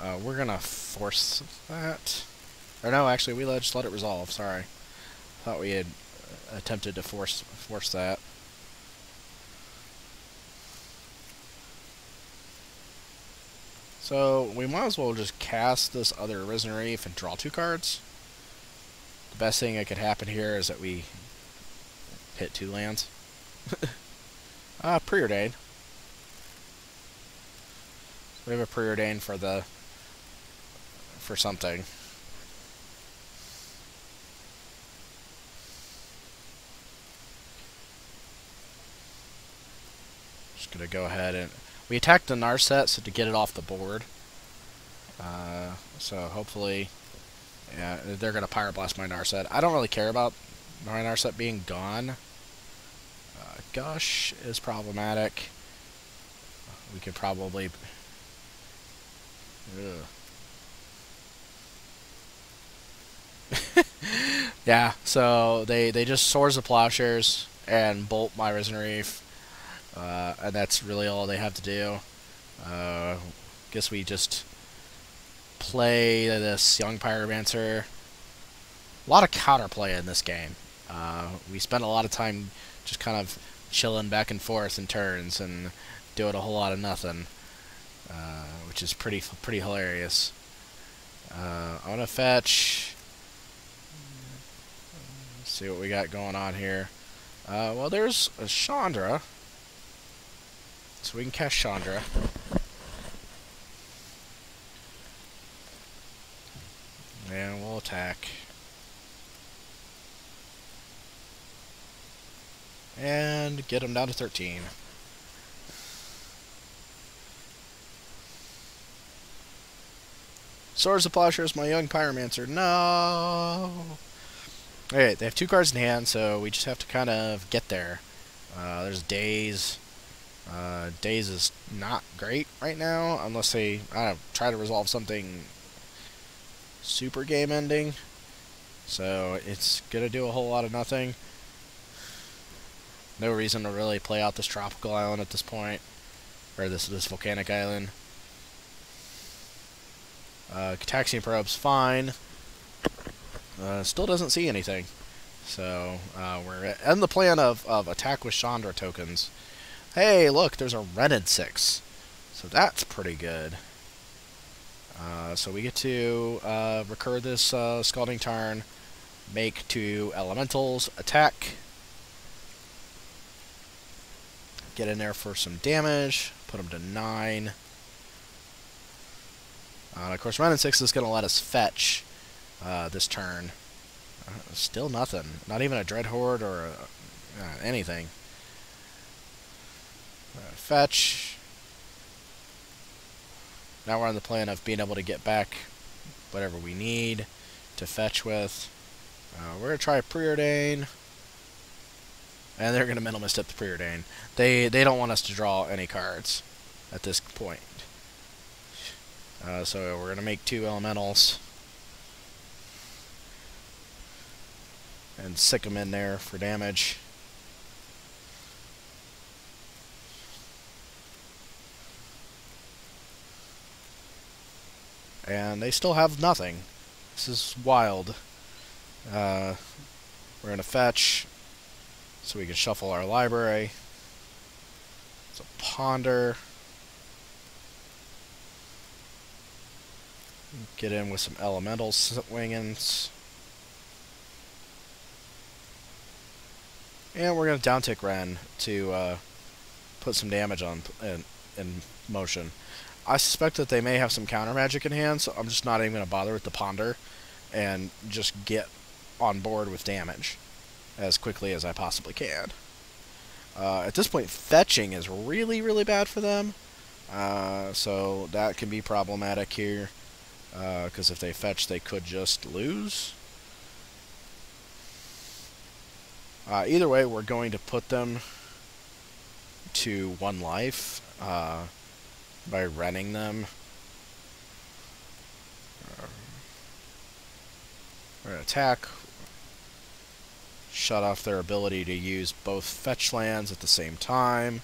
Uh, we're going to force that. Or no, actually, we just let it resolve. Sorry. Thought we had attempted to force force that. So we might as well just cast this other Risen Reef and draw two cards. The best thing that could happen here is that we hit two lands. Ah, [laughs] uh, preordained. We have a preordained for the for something. Gonna go ahead and we attacked the Narset so to get it off the board. Uh, so hopefully, yeah, they're gonna Pyroblast my Narset. I don't really care about my Narset being gone. Uh, Gush is problematic. We could probably. [laughs] yeah, so they they just Swords of Plowshares and bolt my Risen Reef. Uh, and that's really all they have to do. Uh, guess we just play this Young Pyromancer. A lot of counterplay in this game. Uh, we spend a lot of time just kind of chilling back and forth in turns and doing a whole lot of nothing, uh, which is pretty pretty hilarious. Uh, I want to fetch. Let's see what we got going on here. Uh, well, there's a Chandra. So we can cast Chandra. And we'll attack. And get him down to 13. Swords of Plowshares, my young Pyromancer. No! Alright, they have two cards in hand, so we just have to kind of get there. Uh, there's Daze. Uh, Daze is not great right now, unless they I don't know, try to resolve something super game ending. So it's gonna do a whole lot of nothing. No reason to really play out this tropical island at this point, or this this volcanic island. Uh, Gitaxian probe's fine. Uh, still doesn't see anything. So uh, we're in the plan of, of attack with Chandra tokens. Hey, look, there's a Wrenn 6. So that's pretty good. Uh, so we get to uh, recur this uh, Scalding Tarn, make two elementals, attack, get in there for some damage, put them to 9. Uh, of course, Wrenn 6 is going to let us fetch uh, this turn. Uh, still nothing. Not even a Dreadhorde or anything. Fetch. Now we're on the plan of being able to get back whatever we need to fetch with. Uh, we're going to try Preordain. And they're going to Mental Misstep the Preordain. They, they don't want us to draw any cards at this point. Uh, so we're going to make two elementals. And sick them in there for damage. And they still have nothing. This is wild. Uh, we're going to fetch so we can shuffle our library. So ponder. Get in with some elemental swingings. And we're going to downtick Wrenn to uh, put some damage on in, in motion. I suspect that they may have some counter magic in hand, so I'm just not even going to bother with the Ponder and just get on board with damage as quickly as I possibly can. Uh, at this point, fetching is really, really bad for them. Uh, so that can be problematic here. Because uh, if they fetch, they could just lose. Uh, either way, we're going to put them to one life uh, by running them. We're going to attack, shut off their ability to use both fetch lands at the same time.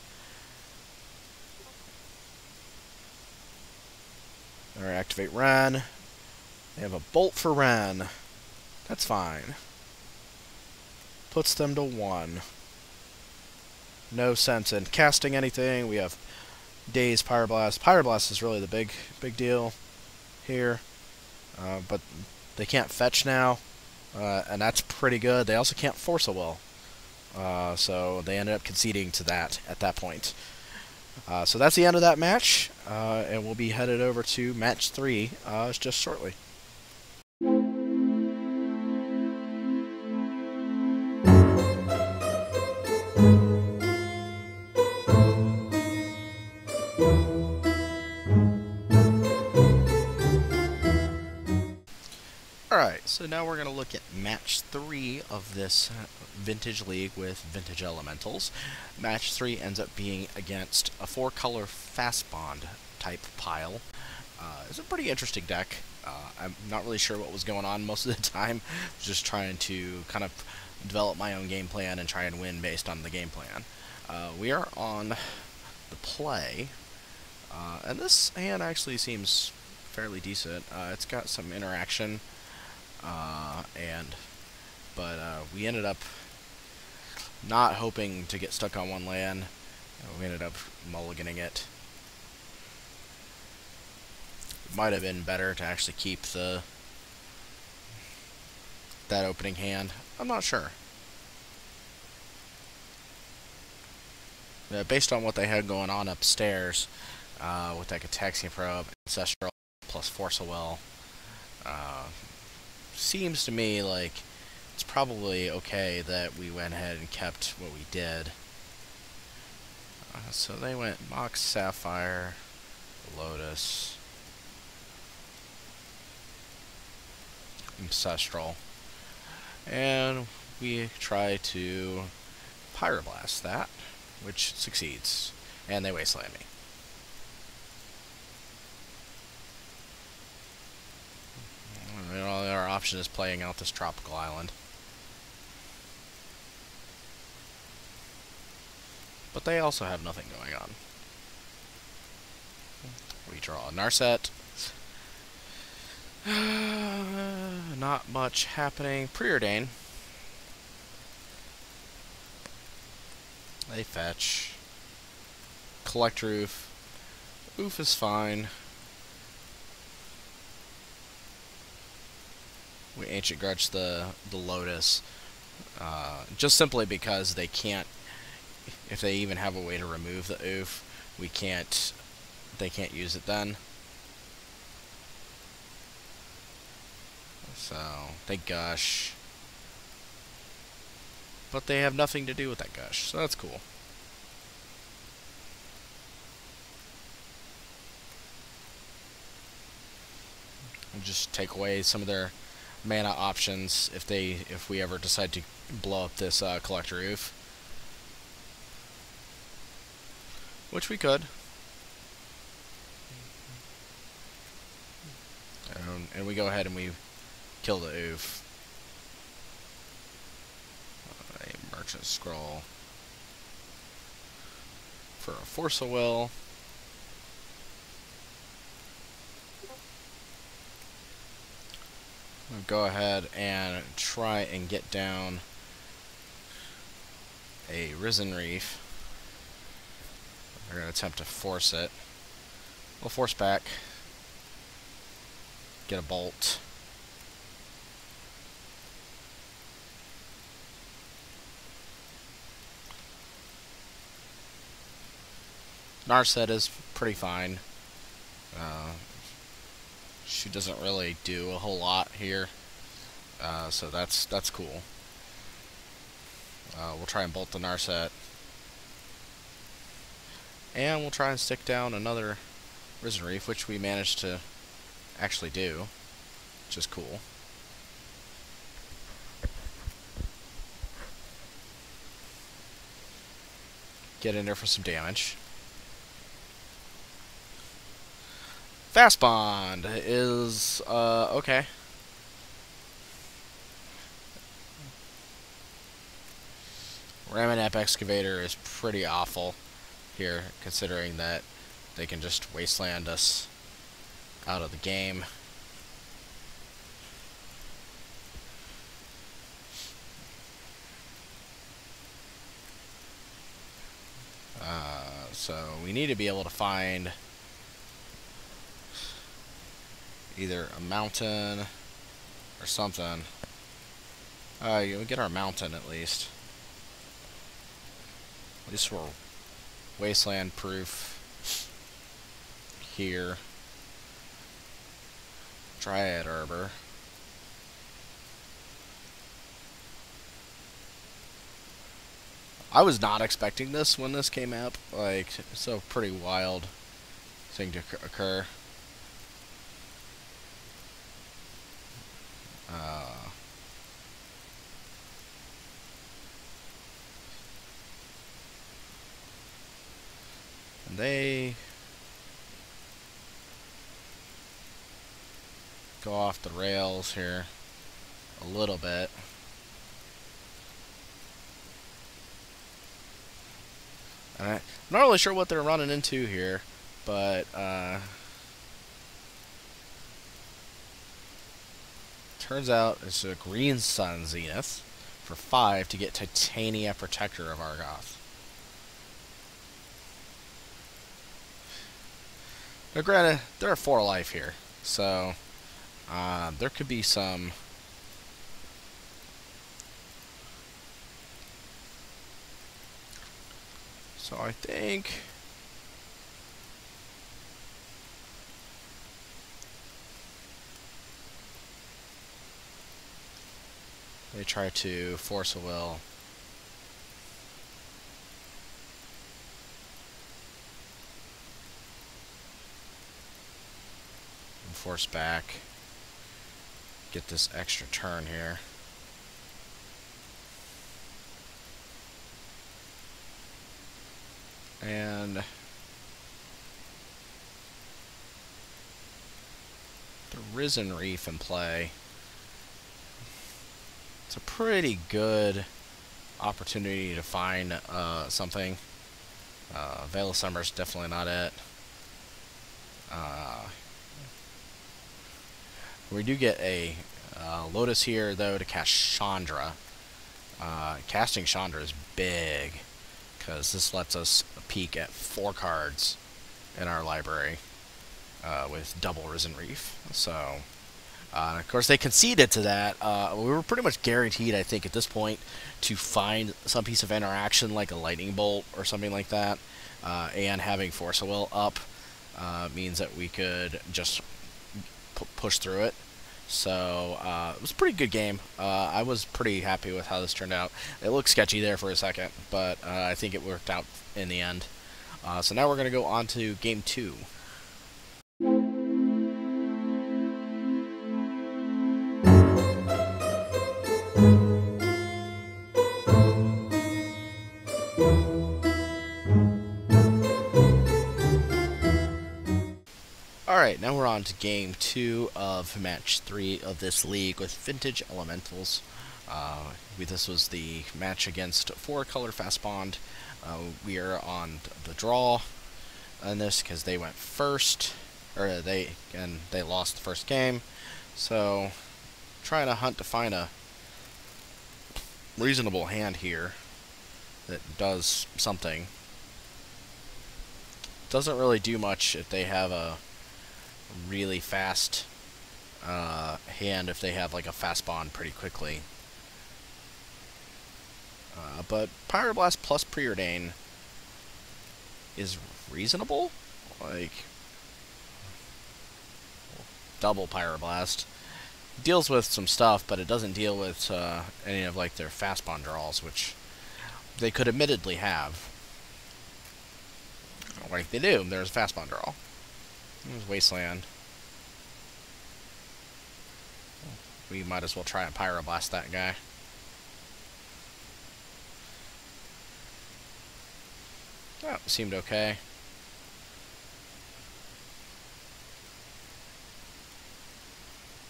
Alright, activate Wrenn. They have a bolt for Wrenn. That's fine. Puts them to one. No sense in casting anything. We have Daze Pyroblast. Pyroblast is really the big big deal here. Uh, but they can't fetch now. Uh, and that's pretty good. They also can't force a will. Uh, so they ended up conceding to that at that point. Uh, so that's the end of that match, uh, and we'll be headed over to match three uh, just shortly. So now we're going to look at match 3 of this Vintage League with Vintage Elementals. Match 3 ends up being against a 4-color Fast Bond type pile. Uh, it's a pretty interesting deck. Uh, I'm not really sure what was going on most of the [laughs] time. Just trying to kind of develop my own game plan and try and win based on the game plan. Uh, we are on the play, uh, and this hand actually seems fairly decent. Uh, it's got some interaction uh, and but uh, we ended up not hoping to get stuck on one land. We ended up mulliganing it. It Might have been better to actually keep the that opening hand. I'm not sure. Uh, based on what they had going on upstairs uh, with that Gitaxian Probe, Ancestral, plus Force of Will, uh, seems to me like it's probably okay that we went ahead and kept what we did. Uh, so they went Mox Sapphire, Lotus, Ancestral, and we try to Pyroblast that, which succeeds, and they Wasteland me. Know, our option is playing out this tropical island. But they also have nothing going on. We draw a Narset. [sighs] Not much happening. Preordain. They fetch. Collector Ouphe. Ouphe is fine. We ancient grudge the the lotus uh, just simply because they can't if they even have a way to remove the Ouphe we can't they can't use it then. So they gush but they have nothing to do with that gush so that's cool. Just take away some of their mana options if they if we ever decide to blow up this uh, Collector Ouphe. Which we could. Um, and we go ahead and we kill the Ouphe. A merchant scroll for a force of will. Go ahead and try and get down a Risen Reef. We're going to attempt to force it. We'll force back. Get a bolt. Narset is pretty fine. Uh, she doesn't really do a whole lot here. Uh, so that's that's cool. Uh, we'll try and bolt the Narset. And we'll try and stick down another Risen Reef, which we managed to actually do, which is cool. Get in there for some damage. Fast Bond is, uh, okay. Ramunap Excavator is pretty awful here, considering that they can just wasteland us out of the game. Uh, so we need to be able to find either a mountain or something. Uh, we get our mountain at least. At least we're wasteland proof here. Dryad Arbor. I was not expecting this when this came out. Like, it's a pretty wild thing to occur. Uh, and they go off the rails here a little bit. I'm not really sure what they're running into here, but uh, turns out it's a green sun zenith for five to get Titania Protector of Argoth. Now, granted, there are four life here, so uh, there could be some so I think they try to force a will And force back get this extra turn here. And the Risen Reef in play. It's a pretty good opportunity to find uh, something. Uh, Veil of Summer's definitely not it. Uh, we do get a uh, Lotus here, though, to cast Chandra. Uh, casting Chandra is big, because this lets us peek at four cards in our library uh, with double Risen Reef. So, uh, of course, they conceded to that. Uh, we were pretty much guaranteed, I think, at this point, to find some piece of interaction like a Lightning Bolt or something like that. Uh, and having Force of Will up means that we could just push through it. So uh, it was a pretty good game. Uh, I was pretty happy with how this turned out. It looked sketchy there for a second, but uh, I think it worked out in the end. Uh, so now we're going to go on to game two. Game two of match three of this league with Vintage Elementals. Uh, this was the match against four color fast bond. Uh, we are on the draw on this because they went first, or they and they lost the first game. So, trying to hunt to find a reasonable hand here that does something. Doesn't really do much if they have a really fast uh, hand if they have like a fast bond pretty quickly. Uh, but Pyroblast plus Preordain is reasonable. Like double Pyroblast deals with some stuff, but it doesn't deal with uh, any of like their fast bond draws, which they could admittedly have. Like they do. There's a fast bond draw. There's Wasteland. We might as well try and pyroblast that guy. That oh, seemed okay.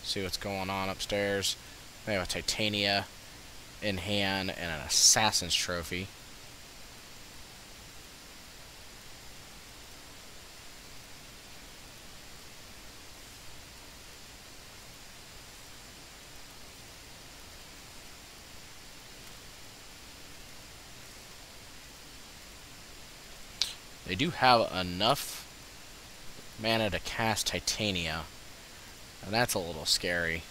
See what's going on upstairs. They have a Titania in hand and an Assassin's Trophy. They do have enough mana to cast Titania. And that's a little scary.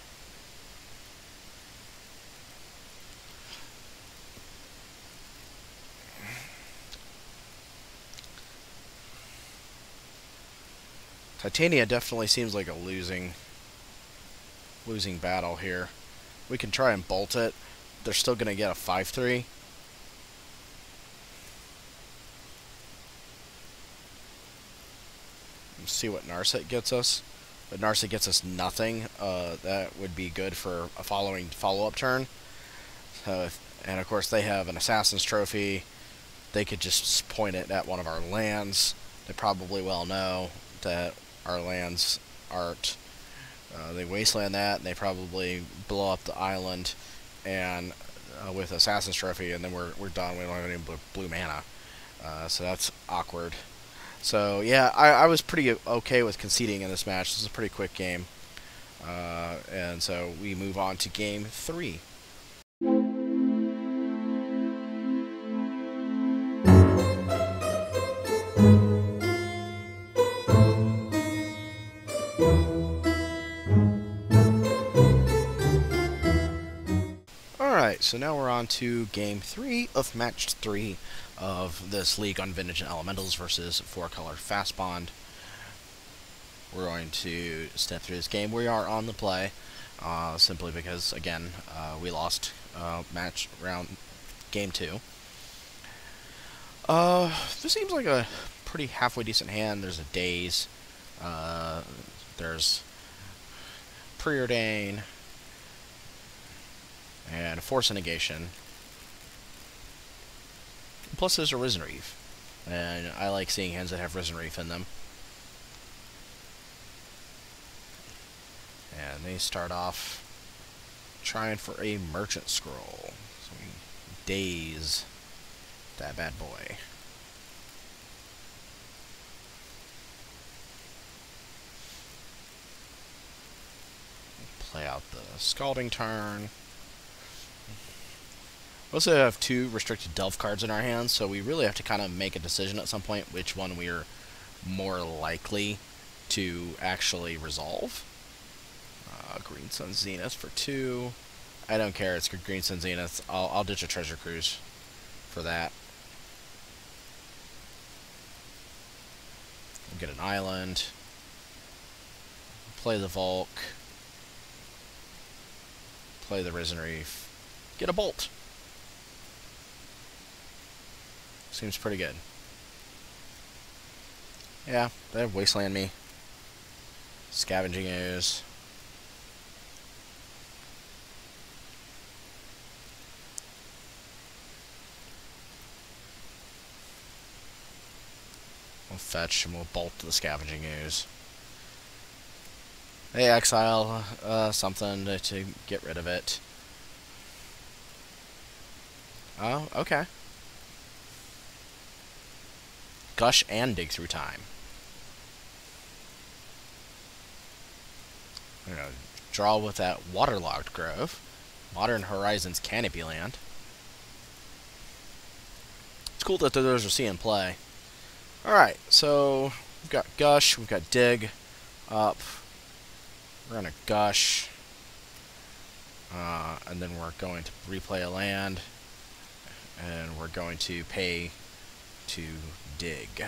Titania definitely seems like a losing losing battle here. We can try and bolt it. They're still going to get a 5-3. See what Narset gets us. But Narset gets us nothing. Uh, that would be good for a following follow-up turn. So if, and of course they have an Assassin's Trophy. They could just point it at one of our lands. They probably well know that our lands aren't. Uh, they wasteland that, and they probably blow up the island, and uh, with Assassin's Trophy, and then we're we're done. We don't have any blue, blue mana, uh, so that's awkward. So yeah, I, I was pretty okay with conceding in this match. This is a pretty quick game, uh, and so we move on to game three. Alright, so now we're on to game three of match three of this League on Vintage and Elementals versus Four Color Fast Bond. We're going to step through this game. We are on the play, uh, simply because, again, uh, we lost uh, match round game two. Uh, this seems like a pretty halfway decent hand. There's a Daze. Uh, there's Preordain. And Force Negation. Plus, there's a Risen Reef. And I like seeing hands that have Risen Reef in them. And they start off trying for a Merchant Scroll. So we daze that bad boy. Play out the Scalding Tarn. We also have two restricted Delve cards in our hands, so we really have to kind of make a decision at some point which one we're more likely to actually resolve. Uh, Green Sun Zenith for two. I don't care, it's Green Sun Zenith. I'll, I'll ditch a Treasure Cruise for that. We'll get an island. Play the Volk. Play the Risen Reef. Get a Bolt. Seems pretty good. Yeah, they have Wasteland me. Scavenging Ooze. We'll fetch and we'll bolt to the Scavenging Ooze. They exile uh, something to, to get rid of it. Oh, okay. Gush and Dig Through Time. You know, draw with that Waterlogged Grove. Modern Horizons Canopy Land. It's cool that those are seeing play. Alright, so we've got Gush, we've got Dig up. We're gonna Gush. Uh, and then we're going to replay a land. And we're going to pay to dig.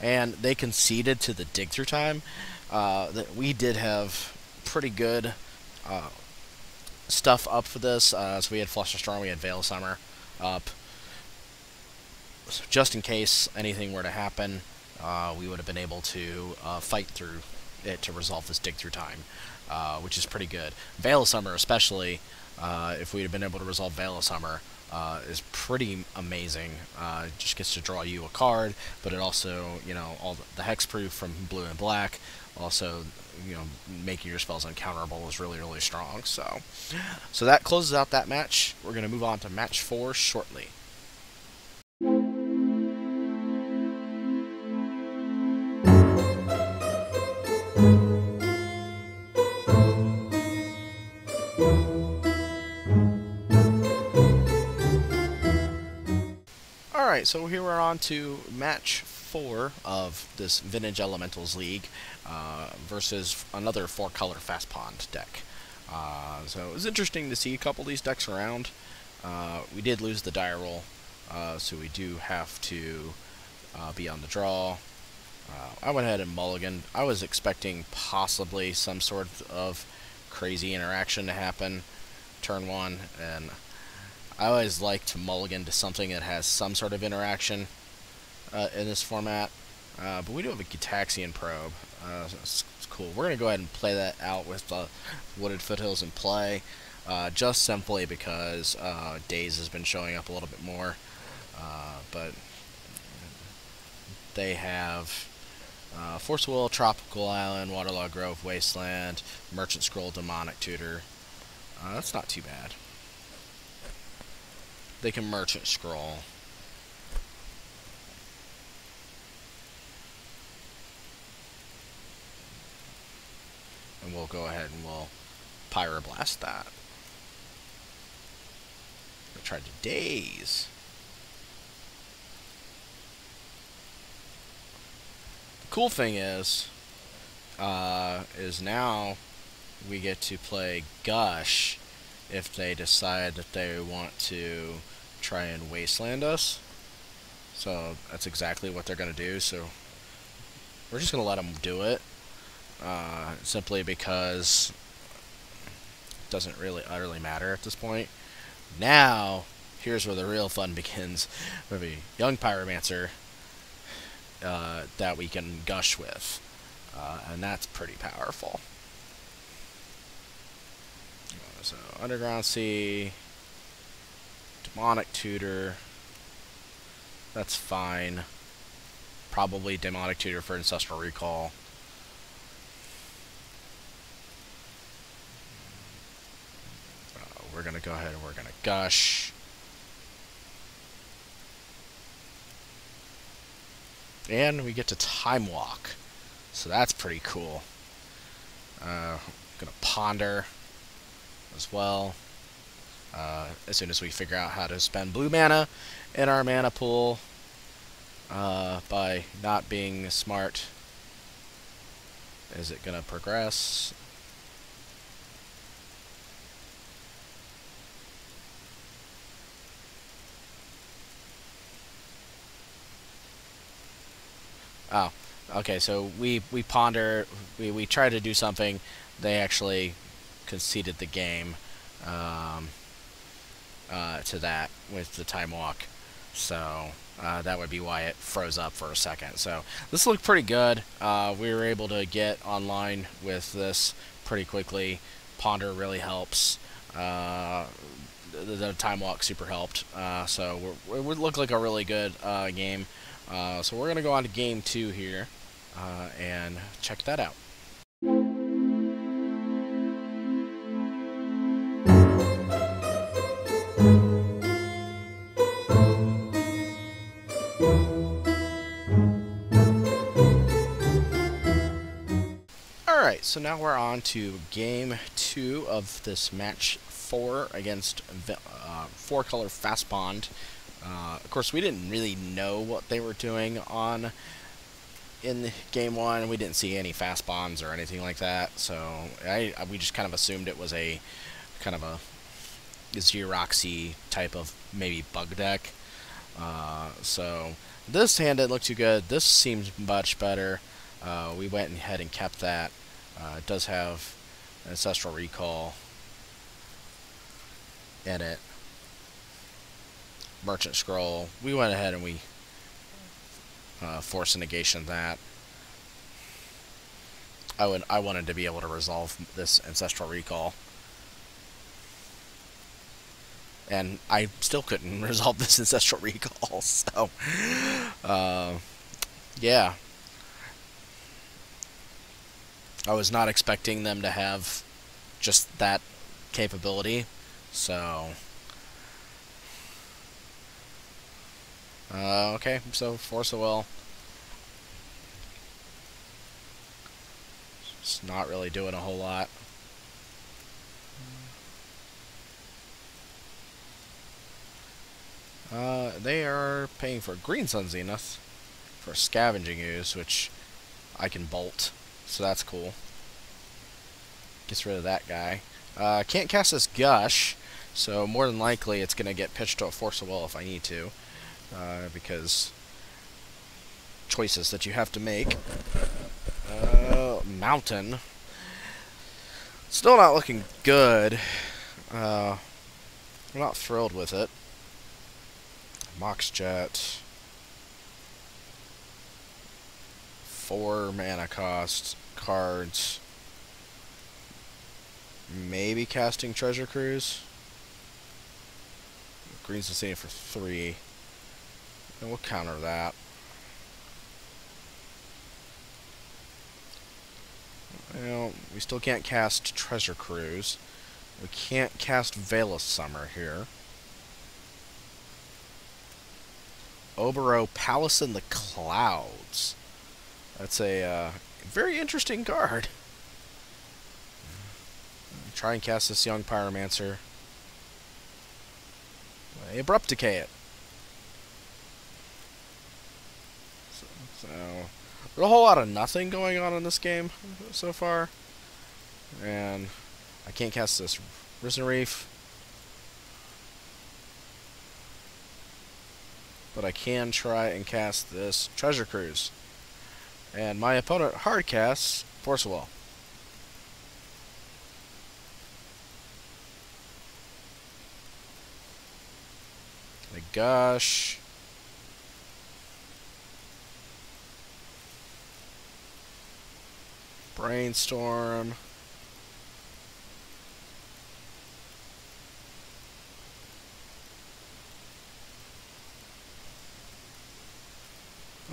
and they conceded to the dig through time. Uh, that we did have pretty good uh, stuff up for this. Uh, so we had Flusterstorm, we had Veil Summer up. So just in case anything were to happen, uh, we would have been able to uh, fight through it to resolve this dig through time, uh, which is pretty good. Veil Summer, especially, uh, if we had been able to resolve Veil of Summer, uh, is pretty amazing. Uh, just gets to draw you a card, but it also, you know, all the, hexproof from blue and black, also, you know, making your spells uncounterable is really, really strong. So, so that closes out that match. We're going to move on to match four shortly. So here we're on to match four of this Vintage Elementals League uh, versus another four-color Fast Bond deck. Uh, so it was interesting to see a couple of these decks around. Uh, we did lose the die roll, uh, so we do have to uh, be on the draw. Uh, I went ahead and mulligan. I was expecting possibly some sort of crazy interaction to happen turn one, and I always like to mulligan to something that has some sort of interaction uh, in this format. Uh, but we do have a Gitaxian probe. Uh, it's, it's, cool. We're going to go ahead and play that out with the Wooded Foothills in play. Uh, just simply because uh, Daze has been showing up a little bit more. Uh, but they have Force Will, Tropical Island, Waterlog Grove, Wasteland, Merchant Scroll, Demonic Tutor. that's not too bad they can merchant scroll. And we'll go ahead and we'll pyroblast that. I tried to daze. The cool thing is, uh, is now we get to play Gush if they decide that they want to try and wasteland us. So that's exactly what they're going to do. So we're just going to let them do it. Uh, simply because it doesn't really utterly matter at this point. Now, here's where the real fun begins. A young pyromancer uh, that we can gush with. Uh, and that's pretty powerful. So, Underground Sea, Demonic Tutor, that's fine. Probably Demonic Tutor for Ancestral Recall. Uh, we're going to go ahead and we're going to Gush. And we get to Time Walk. So that's pretty cool. Uh, gonna ponder as well. Uh, as soon as we figure out how to spend blue mana in our mana pool uh, by not being smart. Is it going to progress? Oh, okay. So we we ponder, we we try to do something. They actually conceded the game um, uh, to that with the time walk. So uh, that would be why it froze up for a second. So this looked pretty good. Uh, we were able to get online with this pretty quickly. Ponder really helps. Uh, the, the, time walk super helped. Uh, so it would look like a really good uh, game. so we're going to go on to game two here and check that out. So now we're on to game two of this match four against uh, four color fast bond. Uh, of course, we didn't really know what they were doing on in game one. We didn't see any fast bonds or anything like that, so I, I we just kind of assumed it was a kind of a Xeroxy type of maybe bug deck. Uh, so This hand didn't look too good. This seems much better. Uh, we went ahead and kept that. Uh, it does have Ancestral Recall in it. Merchant Scroll. We went ahead and we uh, force a negation that. I would I wanted to be able to resolve this ancestral recall. And I still couldn't [laughs] resolve this ancestral [laughs] recall, so uh, yeah. I was not expecting them to have just that capability, so uh, okay, so Force of Will. It's not really doing a whole lot. Uh, they are paying for Green Sun Zenith for Scavenging Ooze, which I can bolt, so that's cool. Gets rid of that guy. Uh, can't cast this Gush, so more than likely it's going to get pitched to a Force of Will if I need to, uh, because choices that you have to make. Uh, mountain. Still not looking good. Uh, I'm not thrilled with it. Mox Jet. Four mana cost cards. Maybe casting Treasure Cruise. Green's same for three. And we'll counter that. Well, we still can't cast Treasure Cruise. We can't cast Veil of Summer here. Oboro Palace in the Clouds. That's a uh, very interesting card. Try and cast this Young Pyromancer. Abrupt Decay it. So, so there's a whole lot of nothing going on in this game so far. And I can't cast this Risen Reef. But I can try and cast this Treasure Cruise. And my opponent hard casts Force Will. My gosh. Brainstorm.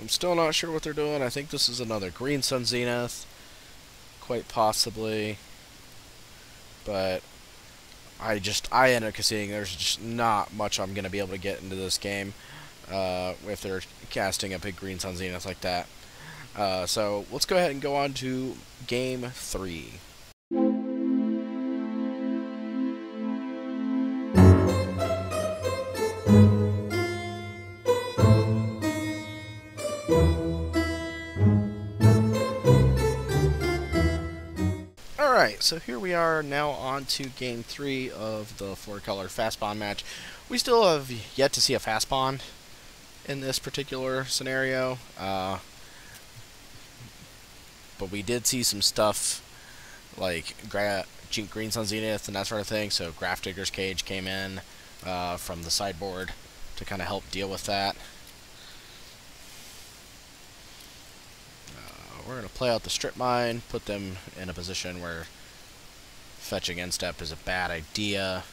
I'm still not sure what they're doing. I think this is another Green Sun Zenith. Quite possibly. But I just, I end up seeing there's just not much I'm going to be able to get into this game uh, if they're casting a big Green Sun Zenith like that. Uh, so let's go ahead and go on to game three. So here we are now on to game three of the four color fast bond match. We still have yet to see a fast bond in this particular scenario. Uh, but we did see some stuff like Gra Green Sun Zenith and that sort of thing. So Grafdigger's Cage came in uh, from the sideboard to kind of help deal with that. Uh, we're going to play out the Strip Mine, put them in a position where fetching end step is a bad idea.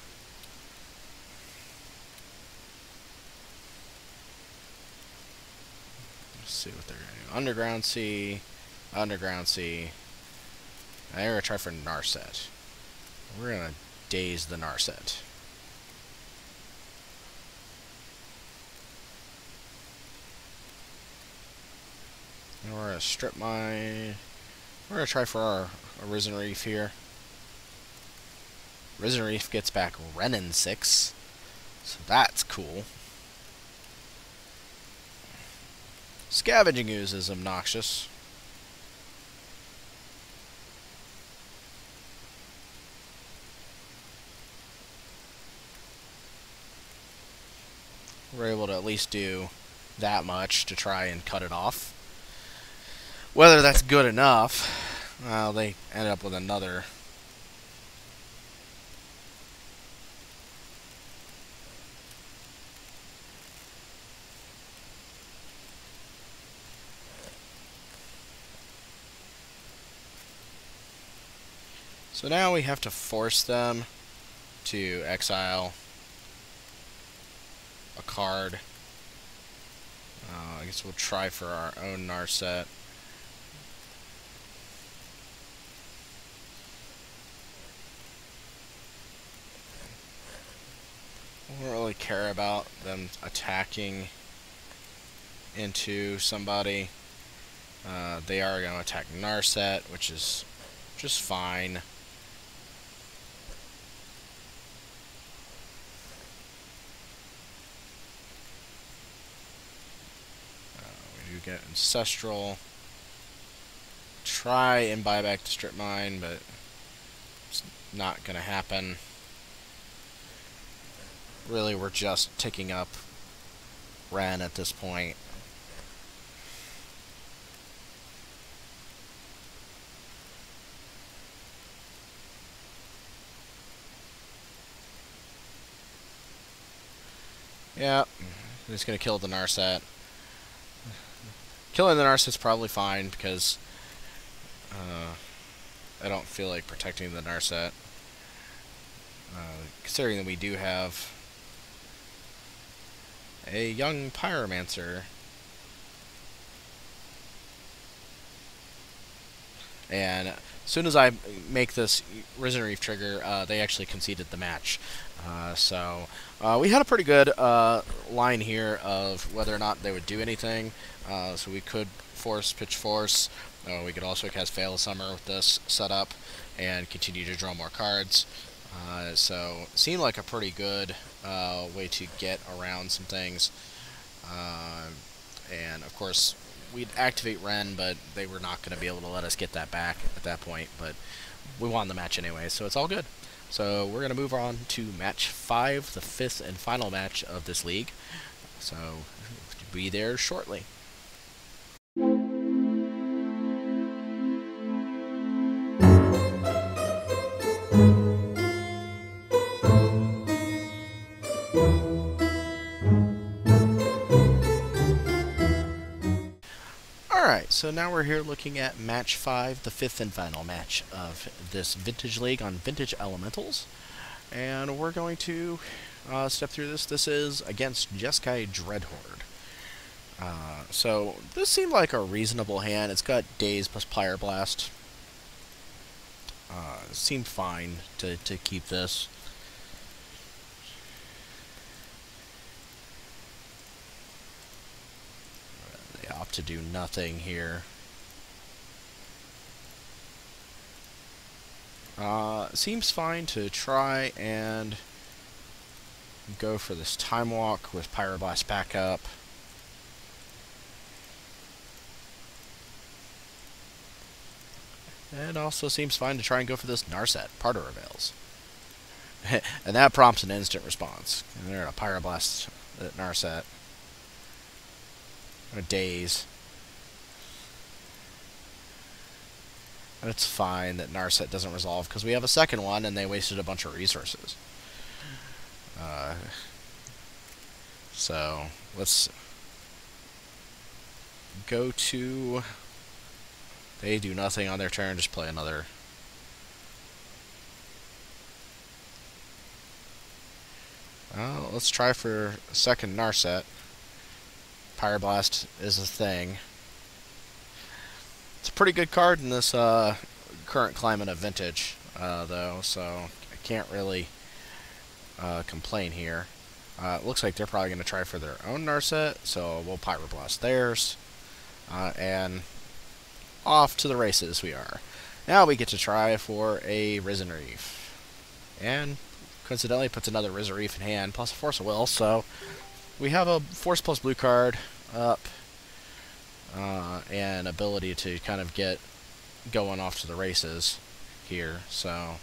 Let's see what they're going to do. Underground Sea. Underground Sea. I'm going to try for Narset. We're going to daze the Narset. And we're going to strip my... We're going to try for our Arisen Reef here. Risen Reef gets back Wrenn and 6. So that's cool. Scavenging Ooze is obnoxious. we're able to at least do that much to try and cut it off. Whether that's good enough, well, they ended up with another So now we have to force them to exile a card. Uh, I guess we'll try for our own Narset. We don't really care about them attacking into somebody. Uh, they are going to attack Narset, which is just fine. Get Ancestral. Try and buy back the Strip Mine, but it's not going to happen. Really, we're just ticking up Wrenn at this point. Yeah, he's going to kill the Narset. Killing the Narset is probably fine because uh, I don't feel like protecting the Narset. Uh, considering that we do have a young pyromancer. And soon as I make this Risen Reef trigger, uh, they actually conceded the match. Uh, so uh, we had a pretty good uh, line here of whether or not they would do anything. Uh, so we could force pitch force. We could also cast Veil of Summer with this setup and continue to draw more cards. So seemed like a pretty good way to get around some things. and of course, we'd activate Wrenn, but they were not going to be able to let us get that back at that point. But we won the match anyway, so it's all good. So we're going to move on to match five, the fifth and final match of this league. So be there shortly. So now we're here looking at match 5, the fifth and final match of this Vintage League on Vintage Elementals. And we're going to uh, step through this. This is against Jeskai Dreadhorde. Uh, so this seemed like a reasonable hand. It's got Daze plus Pyroblast. Uh, seemed fine to, to keep this. To do nothing here. Uh, seems fine to try and go for this Time Walk with Pyroblast backup. It also seems fine to try and go for this Narset, Parter of Veils. [laughs] and that prompts an instant response. And there, a Pyroblast at Narset or Daze. And it's fine that Narset doesn't resolve because we have a second one and they wasted a bunch of resources. Uh, so let's go to. They do nothing on their turn, just play another. Uh, let's try for a second Narset. Pyroblast is a thing. It's a pretty good card in this uh, current climate of Vintage, uh, though, so I can't really uh, complain here. Uh, it looks like they're probably going to try for their own Narset, so we'll Pyroblast theirs. Uh, and off to the races we are. Now we get to try for a Risen Reef. And coincidentally puts another Risen Reef in hand, plus a Force of Will, so we have a force plus blue card up uh, and ability to kind of get going off to the races here. So.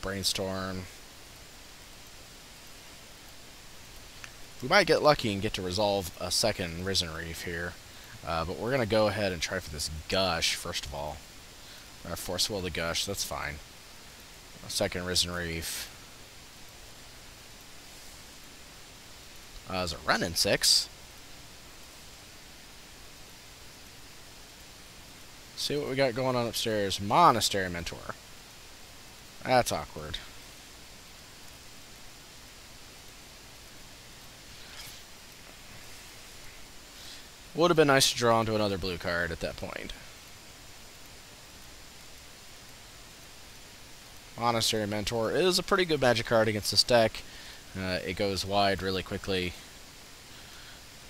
brainstorm. We might get lucky and get to resolve a second Risen Reef here. Uh, but we're going to go ahead and try for this Gush, first of all. Uh, Force Will the Gush, that's fine. Second Risen Reef. Uh, there's a Wrenn and 6. See what we got going on upstairs. Monastery Mentor. That's awkward. Would have been nice to draw into another blue card at that point. Monastery Mentor is a pretty good magic card against this deck. Uh, it goes wide really quickly.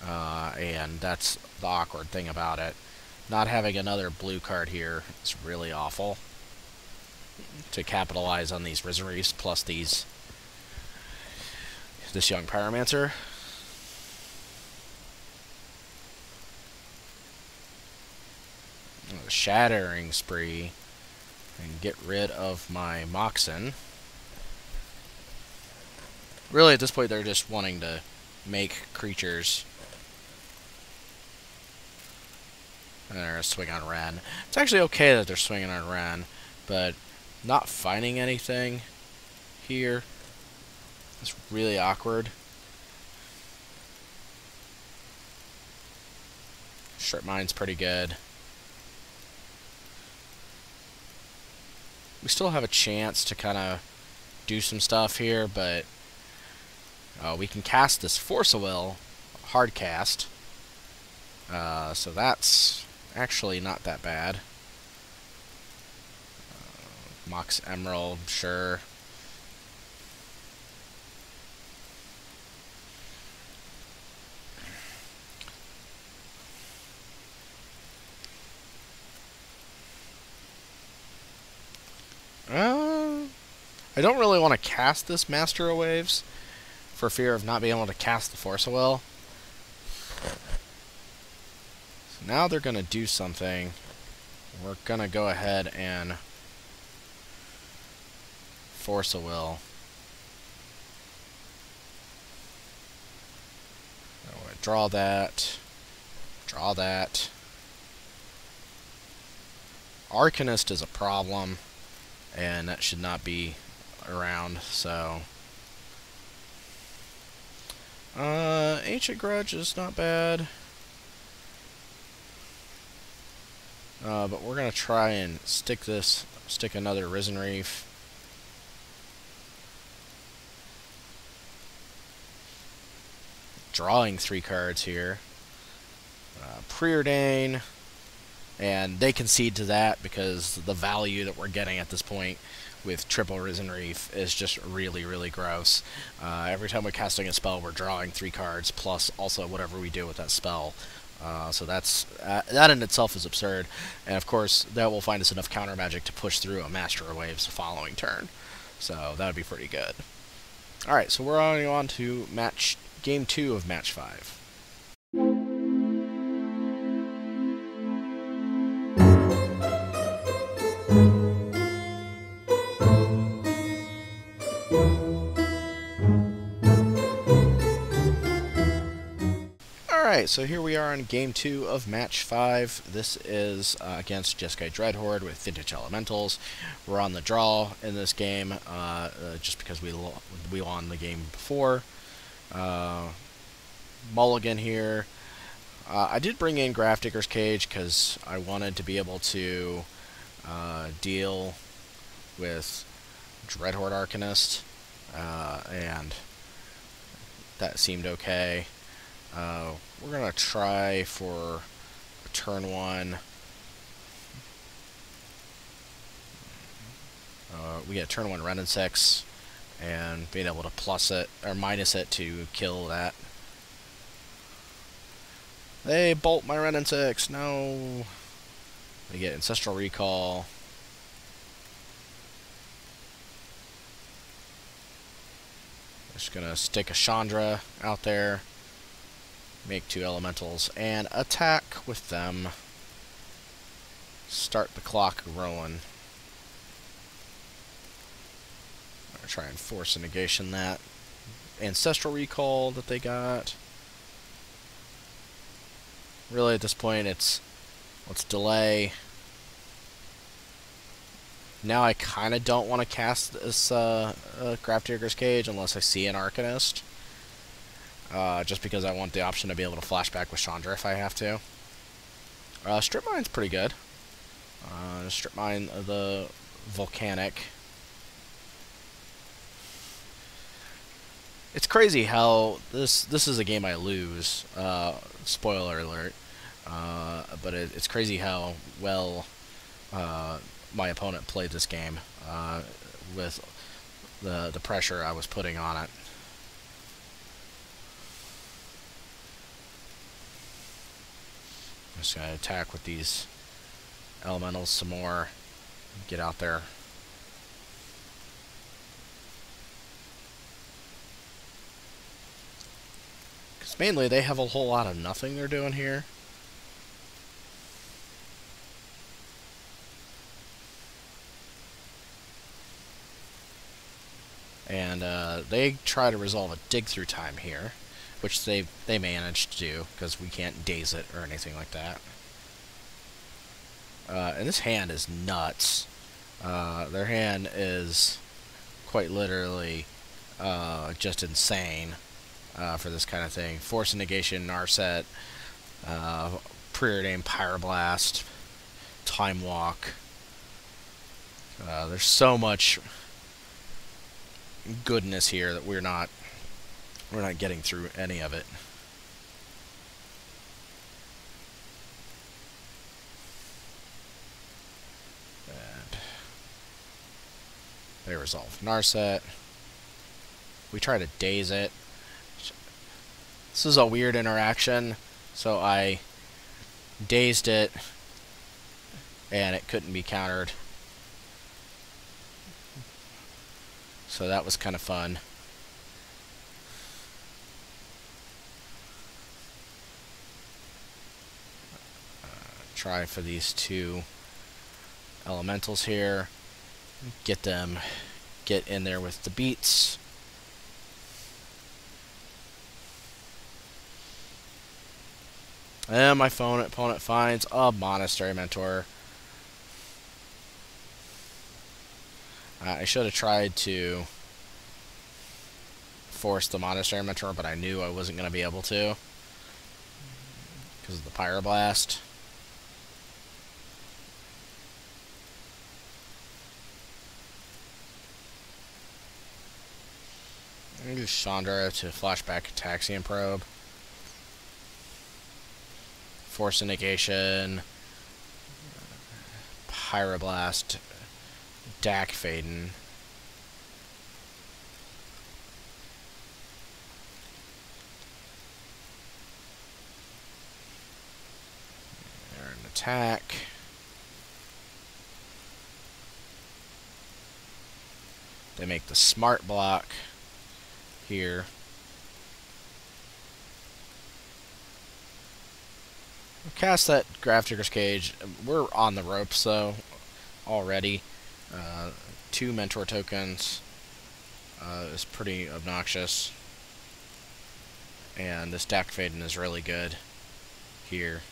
Uh, and that's the awkward thing about it. Not having another blue card here is really awful. To capitalize on these Risen Reefs plus these this young Pyromancer. Shattering Spree and get rid of my Moxen. Really, at this point, they're just wanting to make creatures. And they're swing on Wrenn. It's actually okay that they're swinging on Wrenn, but not finding anything here is really awkward. Strip Mine's pretty good. We still have a chance to kind of do some stuff here, but uh, we can cast this Force of Will, hard cast. Uh, so that's actually not that bad. Uh, Mox Emerald, sure. Uh, I don't really want to cast this Master of Waves for fear of not being able to cast the Force of Will. So now they're going to do something. We're going to go ahead and Force of Will. Oh, draw that. Draw that. Arcanist is a problem and that should not be around, so... Uh, Ancient Grudge is not bad. Uh, but we're going to try and stick this, stick another Risen Reef. Drawing three cards here. Uh, Preordain and they concede to that because the value that we're getting at this point with triple Risen Reef is just really, really gross. Uh, every time we're casting a spell, we're drawing three cards, plus also whatever we do with that spell. Uh, so that's uh, that in itself is absurd, and of course that will find us enough counter magic to push through a Master of Waves the following turn. So that would be pretty good. All right, so we're on to match game two of match five. Alright, so here we are in game two of match five. This is uh, against Jeskai Dreadhorde with Vintage Elementals. We're on the draw in this game, uh, uh, just because we we won the game before. Uh, mulligan here. Uh, I did bring in Grafdigger's Cage because I wanted to be able to uh, deal with Dreadhorde Arcanist, and that seemed okay. Uh, we're going to try for turn one. Uh, we get turn one Wrenn and 6 and being able to plus it or minus it to kill that. They bolt my Wrenn and 6. No. We get Ancestral Recall. Just gonna stick a Chandra out there make two elementals, and attack with them. Start the clock rolling. try and force a negation that. Ancestral Recall that they got. Really, at this point, it's let's delay. Now I kind of don't want to cast this uh, uh, Grafdigger's Cage unless I see an Arcanist. Uh, just because I want the option to be able to flashback with Chandra if I have to. Uh, Strip Mine's pretty good. Uh, Strip Mine the Volcanic. It's crazy how this this is a game I lose. Uh, spoiler alert. Uh, but it, it's crazy how well uh, my opponent played this game with the the pressure I was putting on it. I'm just gonna attack with these elementals some more. Get out there. Because mainly they have a whole lot of nothing they're doing here. and uh, they try to resolve a dig through time here, which they they managed to do because we can't daze it or anything like that. Uh, and this hand is nuts. Uh, their hand is quite literally uh, just insane uh, for this kind of thing. Force negation, Narset, uh, preordained pyroblast, time walk. Uh, there's so much goodness here that we're not we're not getting through any of it. They resolve Narset. We try to daze it. This is a weird interaction, so I dazed it and it couldn't be countered. So that was kind of fun. Uh, try for these two elementals here. Get them, get in there with the beats. And my phone opponent finds a monastery mentor. I should have tried to force the Monastery Mentor, but I knew I wasn't going to be able to. Because of the Pyroblast. I'm use Chandra to flashback Taxian Probe. Force Negation. Pyroblast Dack Fayden. They're an attack. They make the smart block here. Cast that Grafdigger's Cage. We're on the ropes, though, already. Uh, two mentor tokens uh, is pretty obnoxious. And this Dack Fayden is really good here.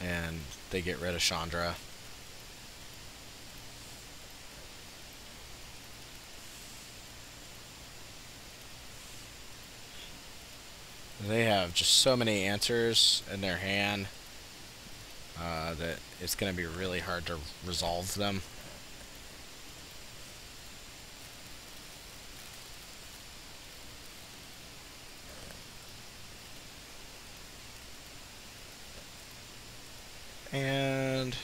And they get rid of Chandra. They have just so many answers in their hand uh, that it's going to be really hard to resolve them. And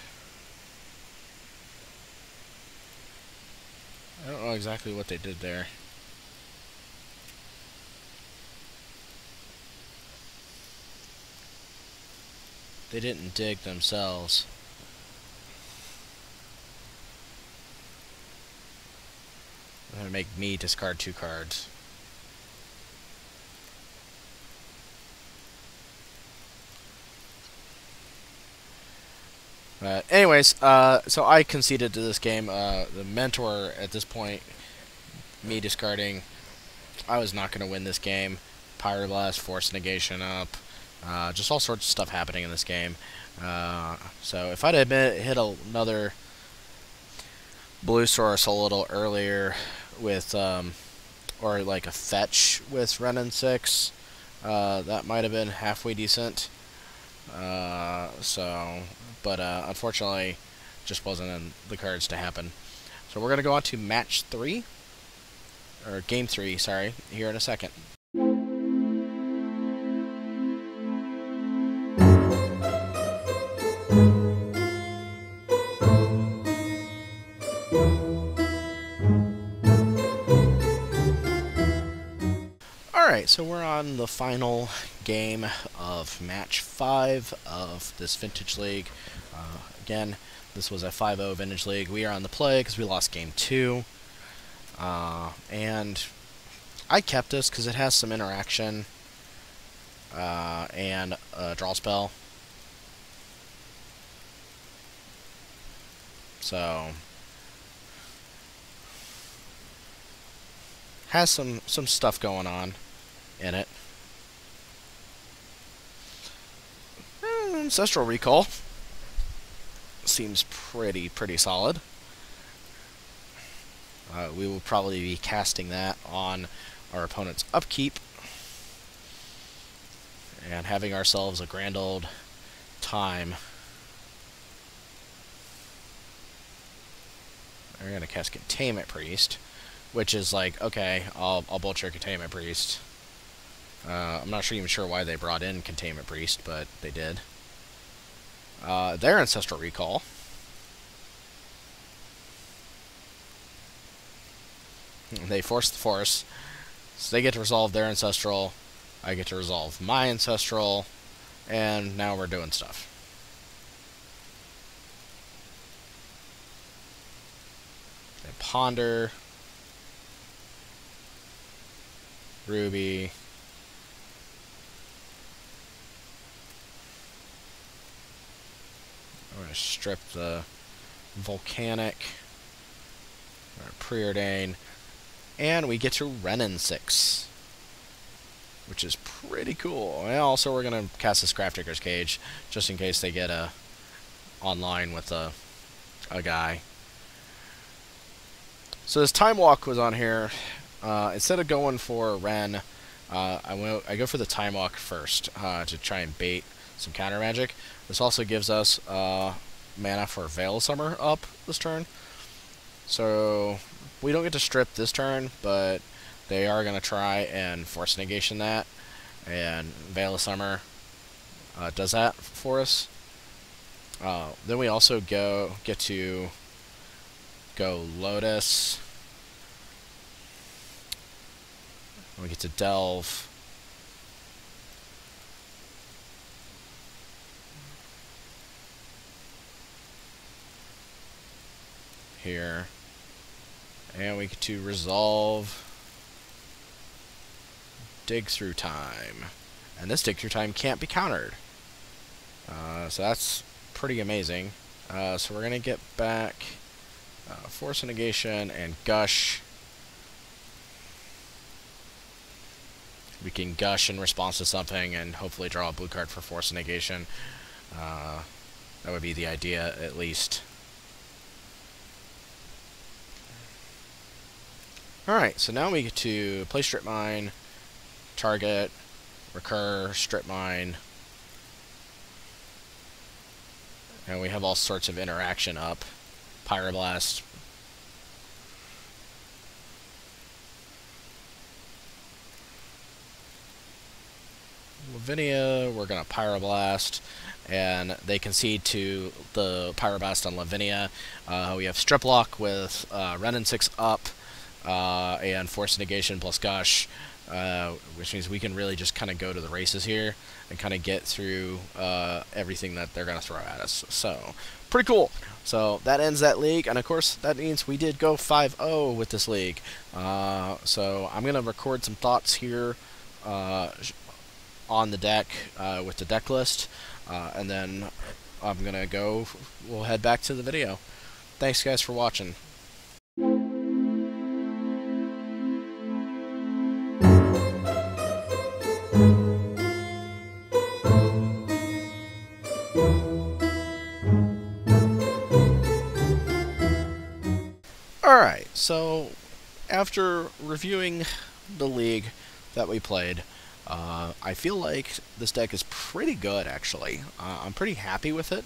I don't know exactly what they did there. They didn't dig themselves. They're gonna make me discard two cards. But anyways, uh, so I conceded to this game. Uh, the mentor at this point, me discarding, I was not going to win this game. Pyroblast, Force Negation up, uh, just all sorts of stuff happening in this game. Uh, so if I'd have hit another blue source a little earlier with, um, or like a fetch with Wrenn and 6, uh, that might have been halfway decent. Uh, so, but uh, unfortunately, just wasn't in the cards to happen. So we're going to go on to match 3, or game 3, sorry, here in a second. So we're on the final game of match 5 of this Vintage League. Uh, again, this was a 5-0 Vintage League. We are on the play because we lost game 2. Uh, and I kept this because it has some interaction uh, and a draw spell. So has some some stuff going on in it. Eh, Ancestral Recall seems pretty, pretty solid. Uh, we will probably be casting that on our opponent's upkeep and having ourselves a grand old time. We're going to cast Containment Priest, which is like, okay, I'll, I'll bolt your Containment Priest. Uh, I'm not sure even sure why they brought in Containment Priest, but they did. Uh, their Ancestral Recall. They force the force, so they get to resolve their Ancestral. I get to resolve my Ancestral, and now we're doing stuff. They ponder. Ruby. I'm going to strip the volcanic, preordain, and we get to Wrenn and 6, which is pretty cool. And also, we're going to cast the Grafdigger's Cage, just in case they get a online with a, a guy. So this Time Walk was on here. Uh, instead of going for Wrenn, uh, I, went, I go for the Time Walk first uh, to try and bait some counter magic. This also gives us uh, mana for Veil Summer up this turn. So we don't get to strip this turn, but they are going to try and force negation that. And Veil of Summer uh, does that for us. Uh, then we also go get to go Lotus. We get to Delve. Here. And we get to resolve dig through time. And this dig through time can't be countered. Uh, so that's pretty amazing. Uh, so we're going to get back uh, Force Negation and Gush. We can gush in response to something and hopefully draw a blue card for Force Negation. Uh, that would be the idea, at least. Alright, so now we get to play strip mine, target, recur, strip mine, and we have all sorts of interaction up. Pyroblast. Lavinia, we're going to Pyroblast, and they concede to the Pyroblast on Lavinia. Uh, we have Strip Lock with uh, Wrenn and 6 up, uh, and Force Negation plus Gush, uh, which means we can really just kind of go to the races here and kind of get through uh, everything that they're going to throw at us. So, pretty cool. So, that ends that league, and of course, that means we did go 5-0 with this league. Uh, so, I'm going to record some thoughts here uh, on the deck uh, with the deck list, and then I'm gonna go. We'll head back to the video. Thanks, guys, for watching. After reviewing the league that we played, uh, I feel like this deck is pretty good, actually. Uh, I'm pretty happy with it.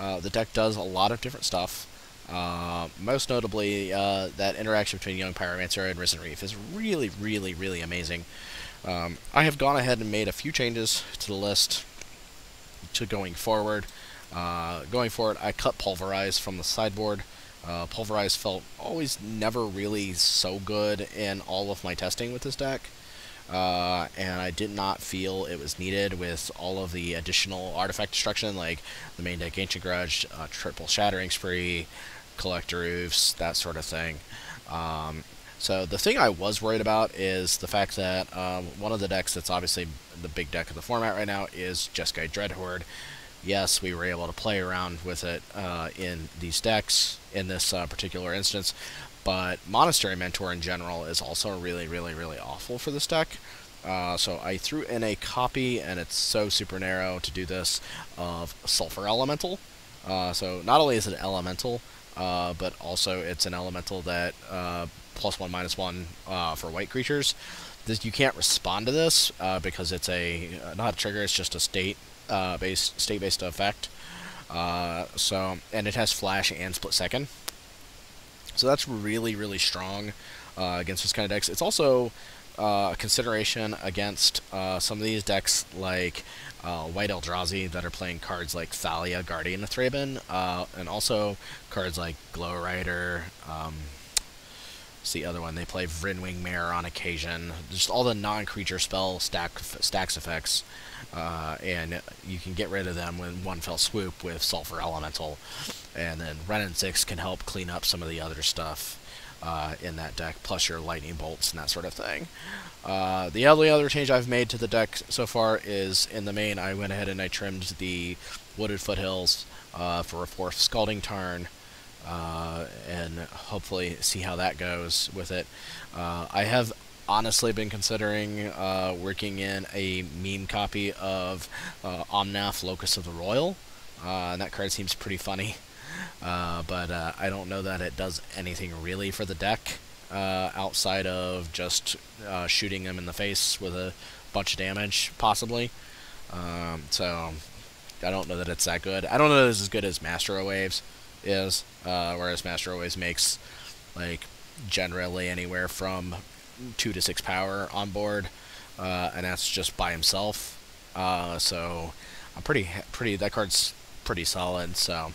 Uh, the deck does a lot of different stuff. Uh, most notably, uh, that interaction between Young Pyromancer and Risen Reef is really, really, really amazing. Um, I have gone ahead and made a few changes to the list to going forward. Uh, going forward, I cut Pulverize from the sideboard. Uh, Pulverize felt always never really so good in all of my testing with this deck. Uh, and I did not feel it was needed with all of the additional artifact destruction, like the main deck Ancient Grudge, uh, Triple Shattering Spree, Collector Ouphes, that sort of thing. Um, so the thing I was worried about is the fact that um, one of the decks that's obviously the big deck of the format right now is Jeskai Dreadhorde, yes, we were able to play around with it uh, in these decks in this uh, particular instance, but Monastery Mentor in general is also really, really, really awful for this deck. Uh, so I threw in a copy, and it's so super narrow to do this, of Sulfur Elemental. Uh, so not only is it elemental, uh, but also it's an elemental that uh, plus one, minus one for white creatures. This, you can't respond to this because it's a not a trigger; it's just a state uh, based state-based effect. Uh, so and it has flash and split second. So that's really really strong uh, against this kind of decks. It's also uh, a consideration against uh, some of these decks like uh, White Eldrazi that are playing cards like Thalia, Guardian of Thraben, and also cards like Glowrider. Um, What's the other one? They play Vryn Wingmare on occasion. Just all the non-creature spell stack stacks effects, uh, and you can get rid of them in one fell swoop with Sulfur Elemental, and then and Six can help clean up some of the other stuff uh, in that deck, plus your Lightning Bolts and that sort of thing. Uh, the only other change I've made to the deck so far is in the main. I went ahead and I trimmed the Wooded Foothills uh, for a fourth Scalding Tarn uh, and hopefully see how that goes with it. Uh, I have honestly been considering uh, working in a meme copy of uh, Omnath Locus of the Roil. uh, and that card seems pretty funny. Uh, but I don't know that it does anything really for the deck outside of just shooting them in the face with a bunch of damage, possibly. Um, so I don't know that it's that good. I don't know that it's as good as Master Waves is, uh, whereas Master of Waves makes like generally anywhere from two to six power on board, uh, and that's just by himself. Uh, so I'm pretty pretty that card's pretty solid. So.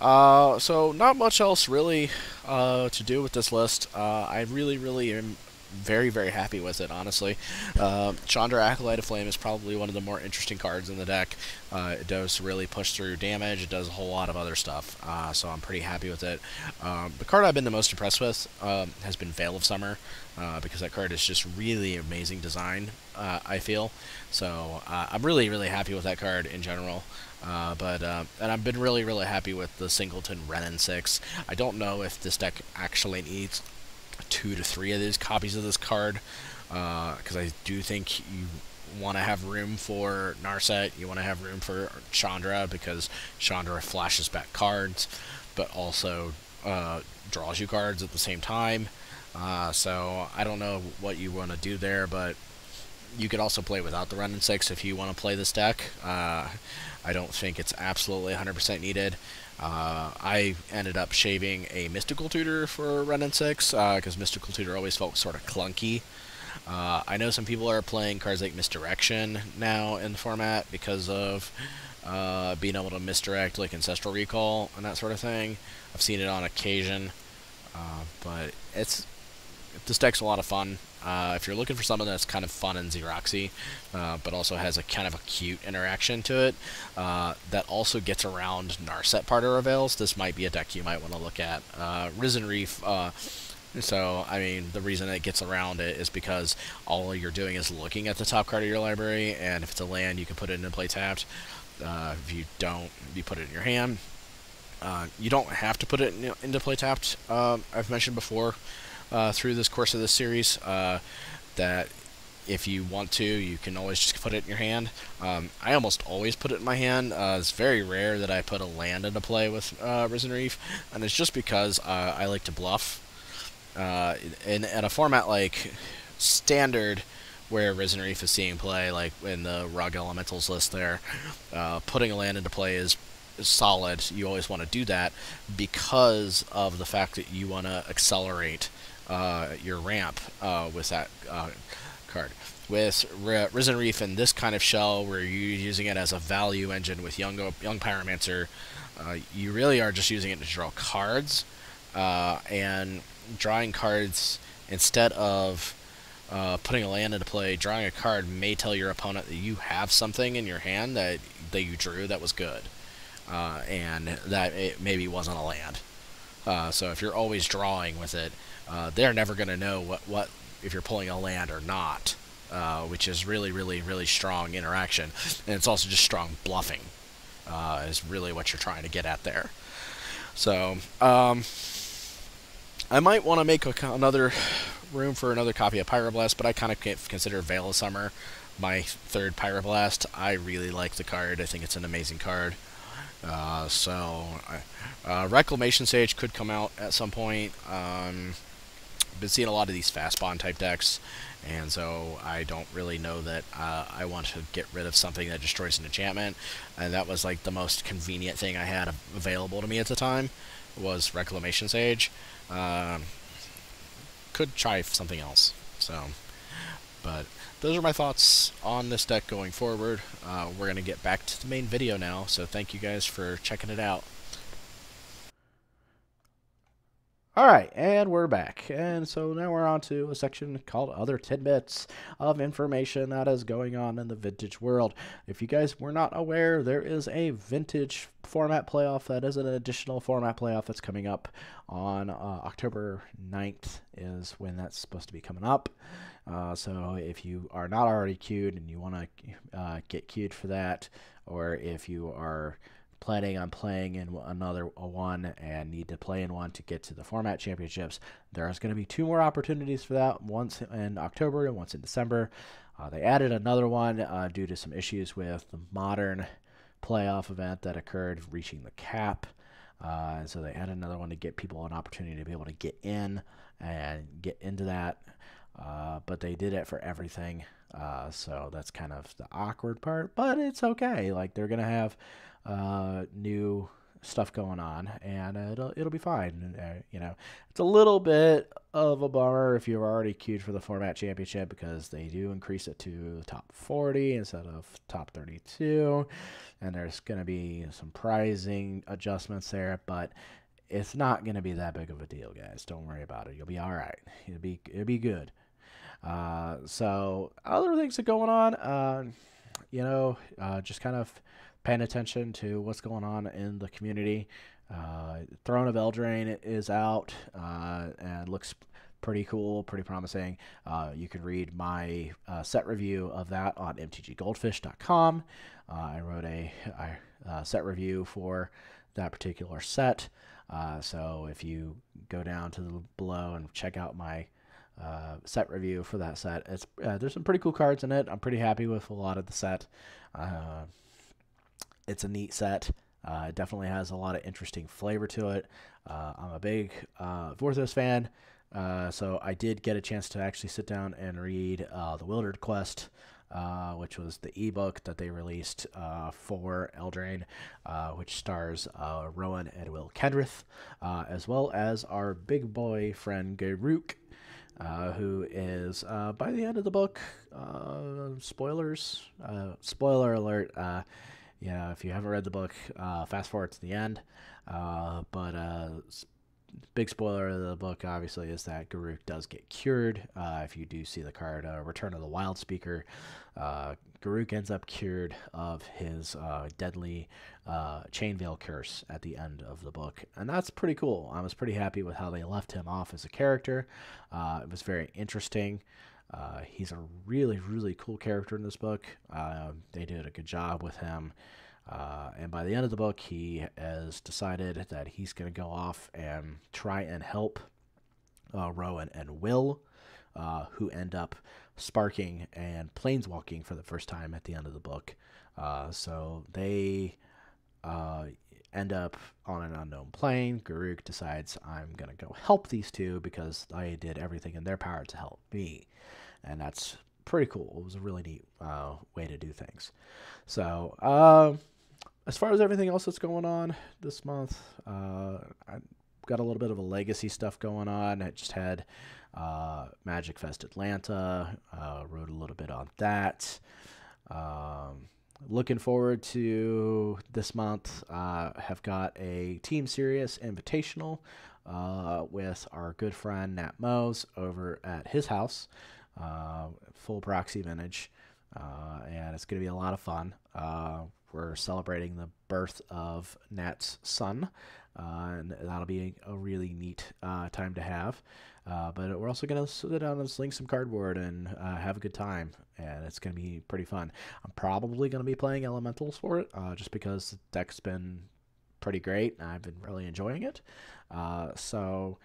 Uh, so not much else really uh, to do with this list. Uh, I really, really am very, very happy with it, honestly. Uh, Chandra Acolyte of Flame is probably one of the more interesting cards in the deck. Uh, it does really push through damage. It does a whole lot of other stuff, uh, so I'm pretty happy with it. Um, the card I've been the most impressed with um, has been Veil of Summer, uh, because that card is just really amazing design, uh, I feel. So uh, I'm really, really happy with that card in general. Uh, but uh, and I've been really really happy with the Singleton Wrenn and Six. I don't know if this deck actually needs two to three of these copies of this card because uh, I do think you want to have room for Narset, you want to have room for Chandra because Chandra flashes back cards, but also uh, draws you cards at the same time. Uh, so I don't know what you want to do there, but you could also play without the Wrenn and Six if you want to play this deck. Uh, I don't think it's absolutely 100% needed. Uh, I ended up shaving a Mystical Tutor for and Six because uh, Mystical Tutor always felt sort of clunky. Uh, I know some people are playing cards like Misdirection now in the format because of uh, being able to misdirect like Ancestral Recall and that sort of thing. I've seen it on occasion, but it's this deck's a lot of fun. Uh, if you're looking for something that's kind of fun and Xeroxy, uh, but also has a kind of a cute interaction to it, uh, that also gets around Narset Parter of Veils, this might be a deck you might want to look at. Uh, Risen Reef, uh, so, I mean, the reason it gets around it is because all you're doing is looking at the top card of your library, and if it's a land, you can put it into play tapped. Uh, if you don't, you put it in your hand. You don't have to put it in, into play tapped. Um, I've mentioned before uh, through this course of this series uh, that if you want to, you can always just put it in your hand. Um, I almost always put it in my hand. Uh, it's very rare that I put a land into play with uh, Risen Reef, and it's just because uh, I like to bluff. Uh, in, in a format like Standard, where Risen Reef is seeing play, like in the Rug Elementals list there, uh, putting a land into play is solid. You always want to do that because of the fact that you want to accelerate uh, your ramp uh, with that uh, card. With R Risen Reef and this kind of shell, where you're using it as a value engine with Young Young Pyromancer, uh, you really are just using it to draw cards, uh, and drawing cards instead of uh, putting a land into play, drawing a card may tell your opponent that you have something in your hand that that you drew that was good, uh, and that it maybe wasn't a land. Uh, so if you're always drawing with it, uh, they're never going to know what what if you're pulling a land or not, uh, which is really really really strong interaction, and it's also just strong bluffing. Uh, is really what you're trying to get at there. So um, I might want to make a, another room for another copy of Pyroblast, but I kind of consider Veil of Summer my third Pyroblast. I really like the card. I think it's an amazing card. Uh, so, uh, Reclamation Sage could come out at some point. Um, been seeing a lot of these fast bond type decks, and so I don't really know that uh, I want to get rid of something that destroys an enchantment. And that was like the most convenient thing I had available to me at the time was Reclamation Sage. Um, could try something else. So, but those are my thoughts on this deck going forward. Uh, we're going to get back to the main video now, so thank you guys for checking it out. Alright, and we're back. And so now we're on to a section called Other Tidbits of Information that is going on in the Vintage world. If you guys were not aware, there is a Vintage format playoff that is an additional format playoff that's coming up on uh, October 9th, is when that's supposed to be coming up. Uh, so if you are not already queued and you want to uh, get queued for that, or if you are planning on playing in another one and need to play in one to get to the format championships, there's going to be two more opportunities for that once in October and once in December. Uh, they added another one uh, due to some issues with the modern playoff event that occurred reaching the cap. Uh, so they added another one to get people an opportunity to be able to get in and get into that. Uh, but they did it for everything. Uh, so that's kind of the awkward part, but it's okay. Like they're going to have uh, new stuff going on, and it'll it'll be fine. Uh, you know, it's a little bit of a bummer if you're already queued for the format championship because they do increase it to the top 40 instead of top 32, and there's going to be some pricing adjustments there, but it's not going to be that big of a deal, guys. Don't worry about it. You'll be all right. It'll be it'll be good. Uh, so other things are going on. Uh, you know, uh, just kind of paying attention to what's going on in the community. Uh, Throne of Eldraine is out uh, and looks pretty cool, pretty promising. Uh, you can read my uh, set review of that on mtggoldfish.com. Uh, I wrote a, a uh, set review for that particular set. so if you go down to the below and check out my uh, set review for that set. It's uh, there's some pretty cool cards in it. I'm pretty happy with a lot of the set. Uh, it's a neat set. Uh, it definitely has a lot of interesting flavor to it. Uh, I'm a big uh, Vorthos fan, uh, so I did get a chance to actually sit down and read uh, The Wildered Quest, uh, which was the ebook that they released for Eldraine, which stars Rowan and Will Kenrith, as well as our big boy friend Garruk. Uh, who is by the end of the book spoilers spoiler alert you know, if you haven't read the book, uh, fast forward to the end. Uh, but uh, big spoiler of the book, obviously, is that Garruk does get cured. Uh, if you do see the card uh, Return of the Wildspeaker, uh, Garruk ends up cured of his deadly Chain Veil curse at the end of the book. And that's pretty cool. I was pretty happy with how they left him off as a character. It was very interesting. Uh, he's a really, really cool character in this book. Uh, they did a good job with him. Uh, and by the end of the book, he has decided that he's going to go off and try and help uh, Rowan and Will, uh, who end up sparking and planeswalking for the first time at the end of the book. Uh, so they end up on an unknown plane. Garruk decides I'm going to go help these two because I did everything in their power to help me. And that's pretty cool. It was a really neat uh, way to do things. So, uh, as far as everything else that's going on this month, uh, I got a little bit of a legacy stuff going on. I just had uh, Magic Fest Atlanta, uh, wrote a little bit on that. Um, looking forward to this month. Uh, have got a Team Serious Invitational uh, with our good friend Nat Mose over at his house, uh, full proxy vintage, uh, and it's going to be a lot of fun. Uh, we're celebrating the birth of Nat's son, uh, and that'll be a, really neat time to have. Uh, but we're also going to sit down and sling some cardboard and uh, have a good time, and it's going to be pretty fun. I'm probably going to be playing Elementals for it, uh, just because the deck's been pretty great, and I've been really enjoying it. Uh, so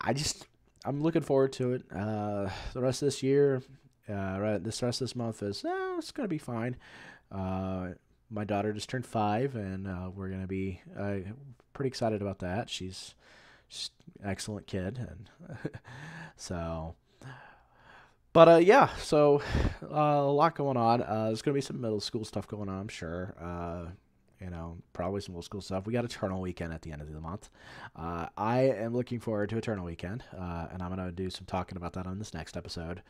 I just I'm looking forward to it. Uh, the rest of this year, right, this rest of this month is eh, it's going to be fine. my daughter just turned five, and we're going to be pretty excited about that. She's an excellent kid, and [laughs] so. But uh, yeah, so uh, a lot going on. Uh, there's gonna be some middle school stuff going on, I'm sure. You know, probably some old school stuff. We got Eternal Weekend at the end of the month. Uh, I am looking forward to Eternal Weekend, uh, and I'm going to do some talking about that on this next episode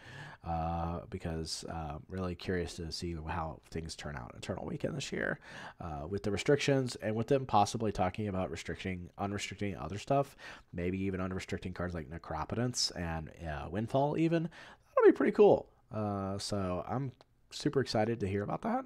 uh, because uh, really curious to see how things turn out Eternal Weekend this year uh, with the restrictions and with them possibly talking about restricting, unrestricting other stuff, maybe even unrestricting cards like Necropotence and uh, Windfall even. That'll be pretty cool. so I'm super excited to hear about that.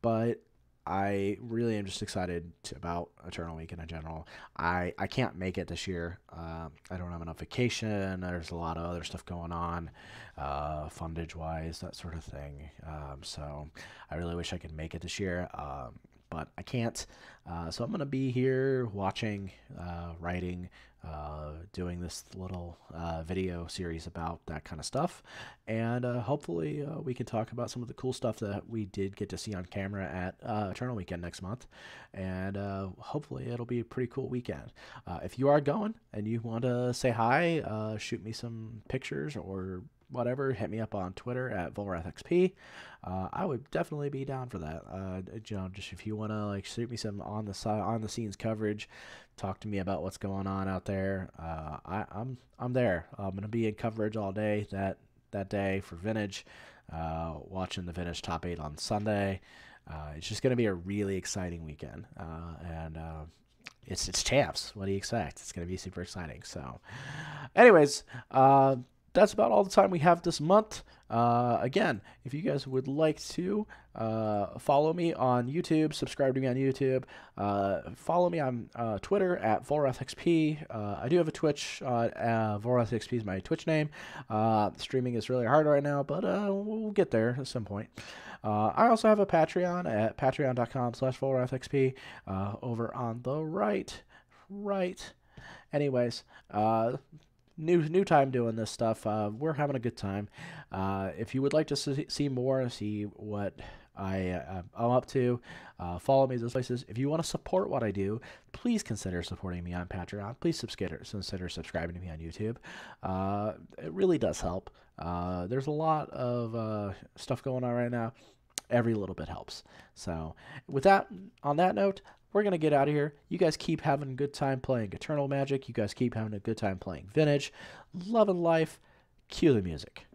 But I really am just excited to, about Eternal Weekend in general. I, I can't make it this year. Uh, I don't have enough vacation. There's a lot of other stuff going on, uh, fundage wise, that sort of thing. Um, so I really wish I could make it this year. Um, but I can't. Uh, so I'm going to be here watching, uh, writing, uh, doing this little uh, video series about that kind of stuff. And uh, hopefully, uh, we can talk about some of the cool stuff that we did get to see on camera at Eternal Weekend next month. And hopefully, it'll be a pretty cool weekend. if you are going and you want to say hi, shoot me some pictures or whatever, hit me up on Twitter at VolrathXP. Uh, I would definitely be down for that. Uh, you know, just if you want to like shoot me some on the side, on the scenes coverage, talk to me about what's going on out there. Uh, I, I'm I'm there. I'm gonna be in coverage all day that that day for vintage. Uh, watching the vintage top eight on Sunday. Uh, it's just gonna be a really exciting weekend, uh, and it's it's champs. What do you expect? It's gonna be super exciting. So, anyways, uh, that's about all the time we have this month. Uh, again, if you guys would like to uh, follow me on YouTube, subscribe to me on YouTube, uh, follow me on uh, Twitter at VolrathXP. Uh, I do have a Twitch. Uh, VolrathXP is my Twitch name. Streaming is really hard right now, but we'll get there at some point. I also have a Patreon at patreon.com slash VolrathXP over on the right. Right. Anyways, new new time doing this stuff. Uh, we're having a good time. Uh, if you would like to see more, see what I uh, I'm up to, uh, follow me those places. If you want to support what I do, please consider supporting me on Patreon. Please consider consider subscribing to me on YouTube. Uh, it really does help. Uh, there's a lot of stuff going on right now. Every little bit helps. So, with that, on that note, we're going to get out of here. You guys keep having a good time playing Eternal Magic. You guys keep having a good time playing Vintage. Love and life. Cue the music.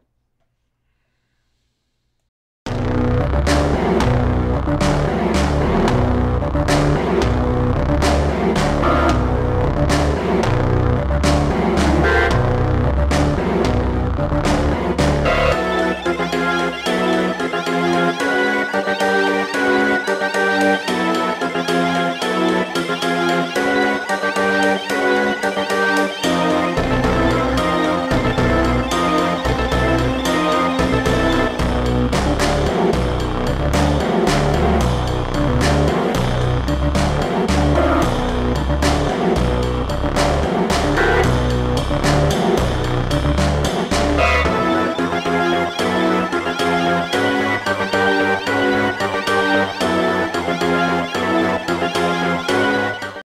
thank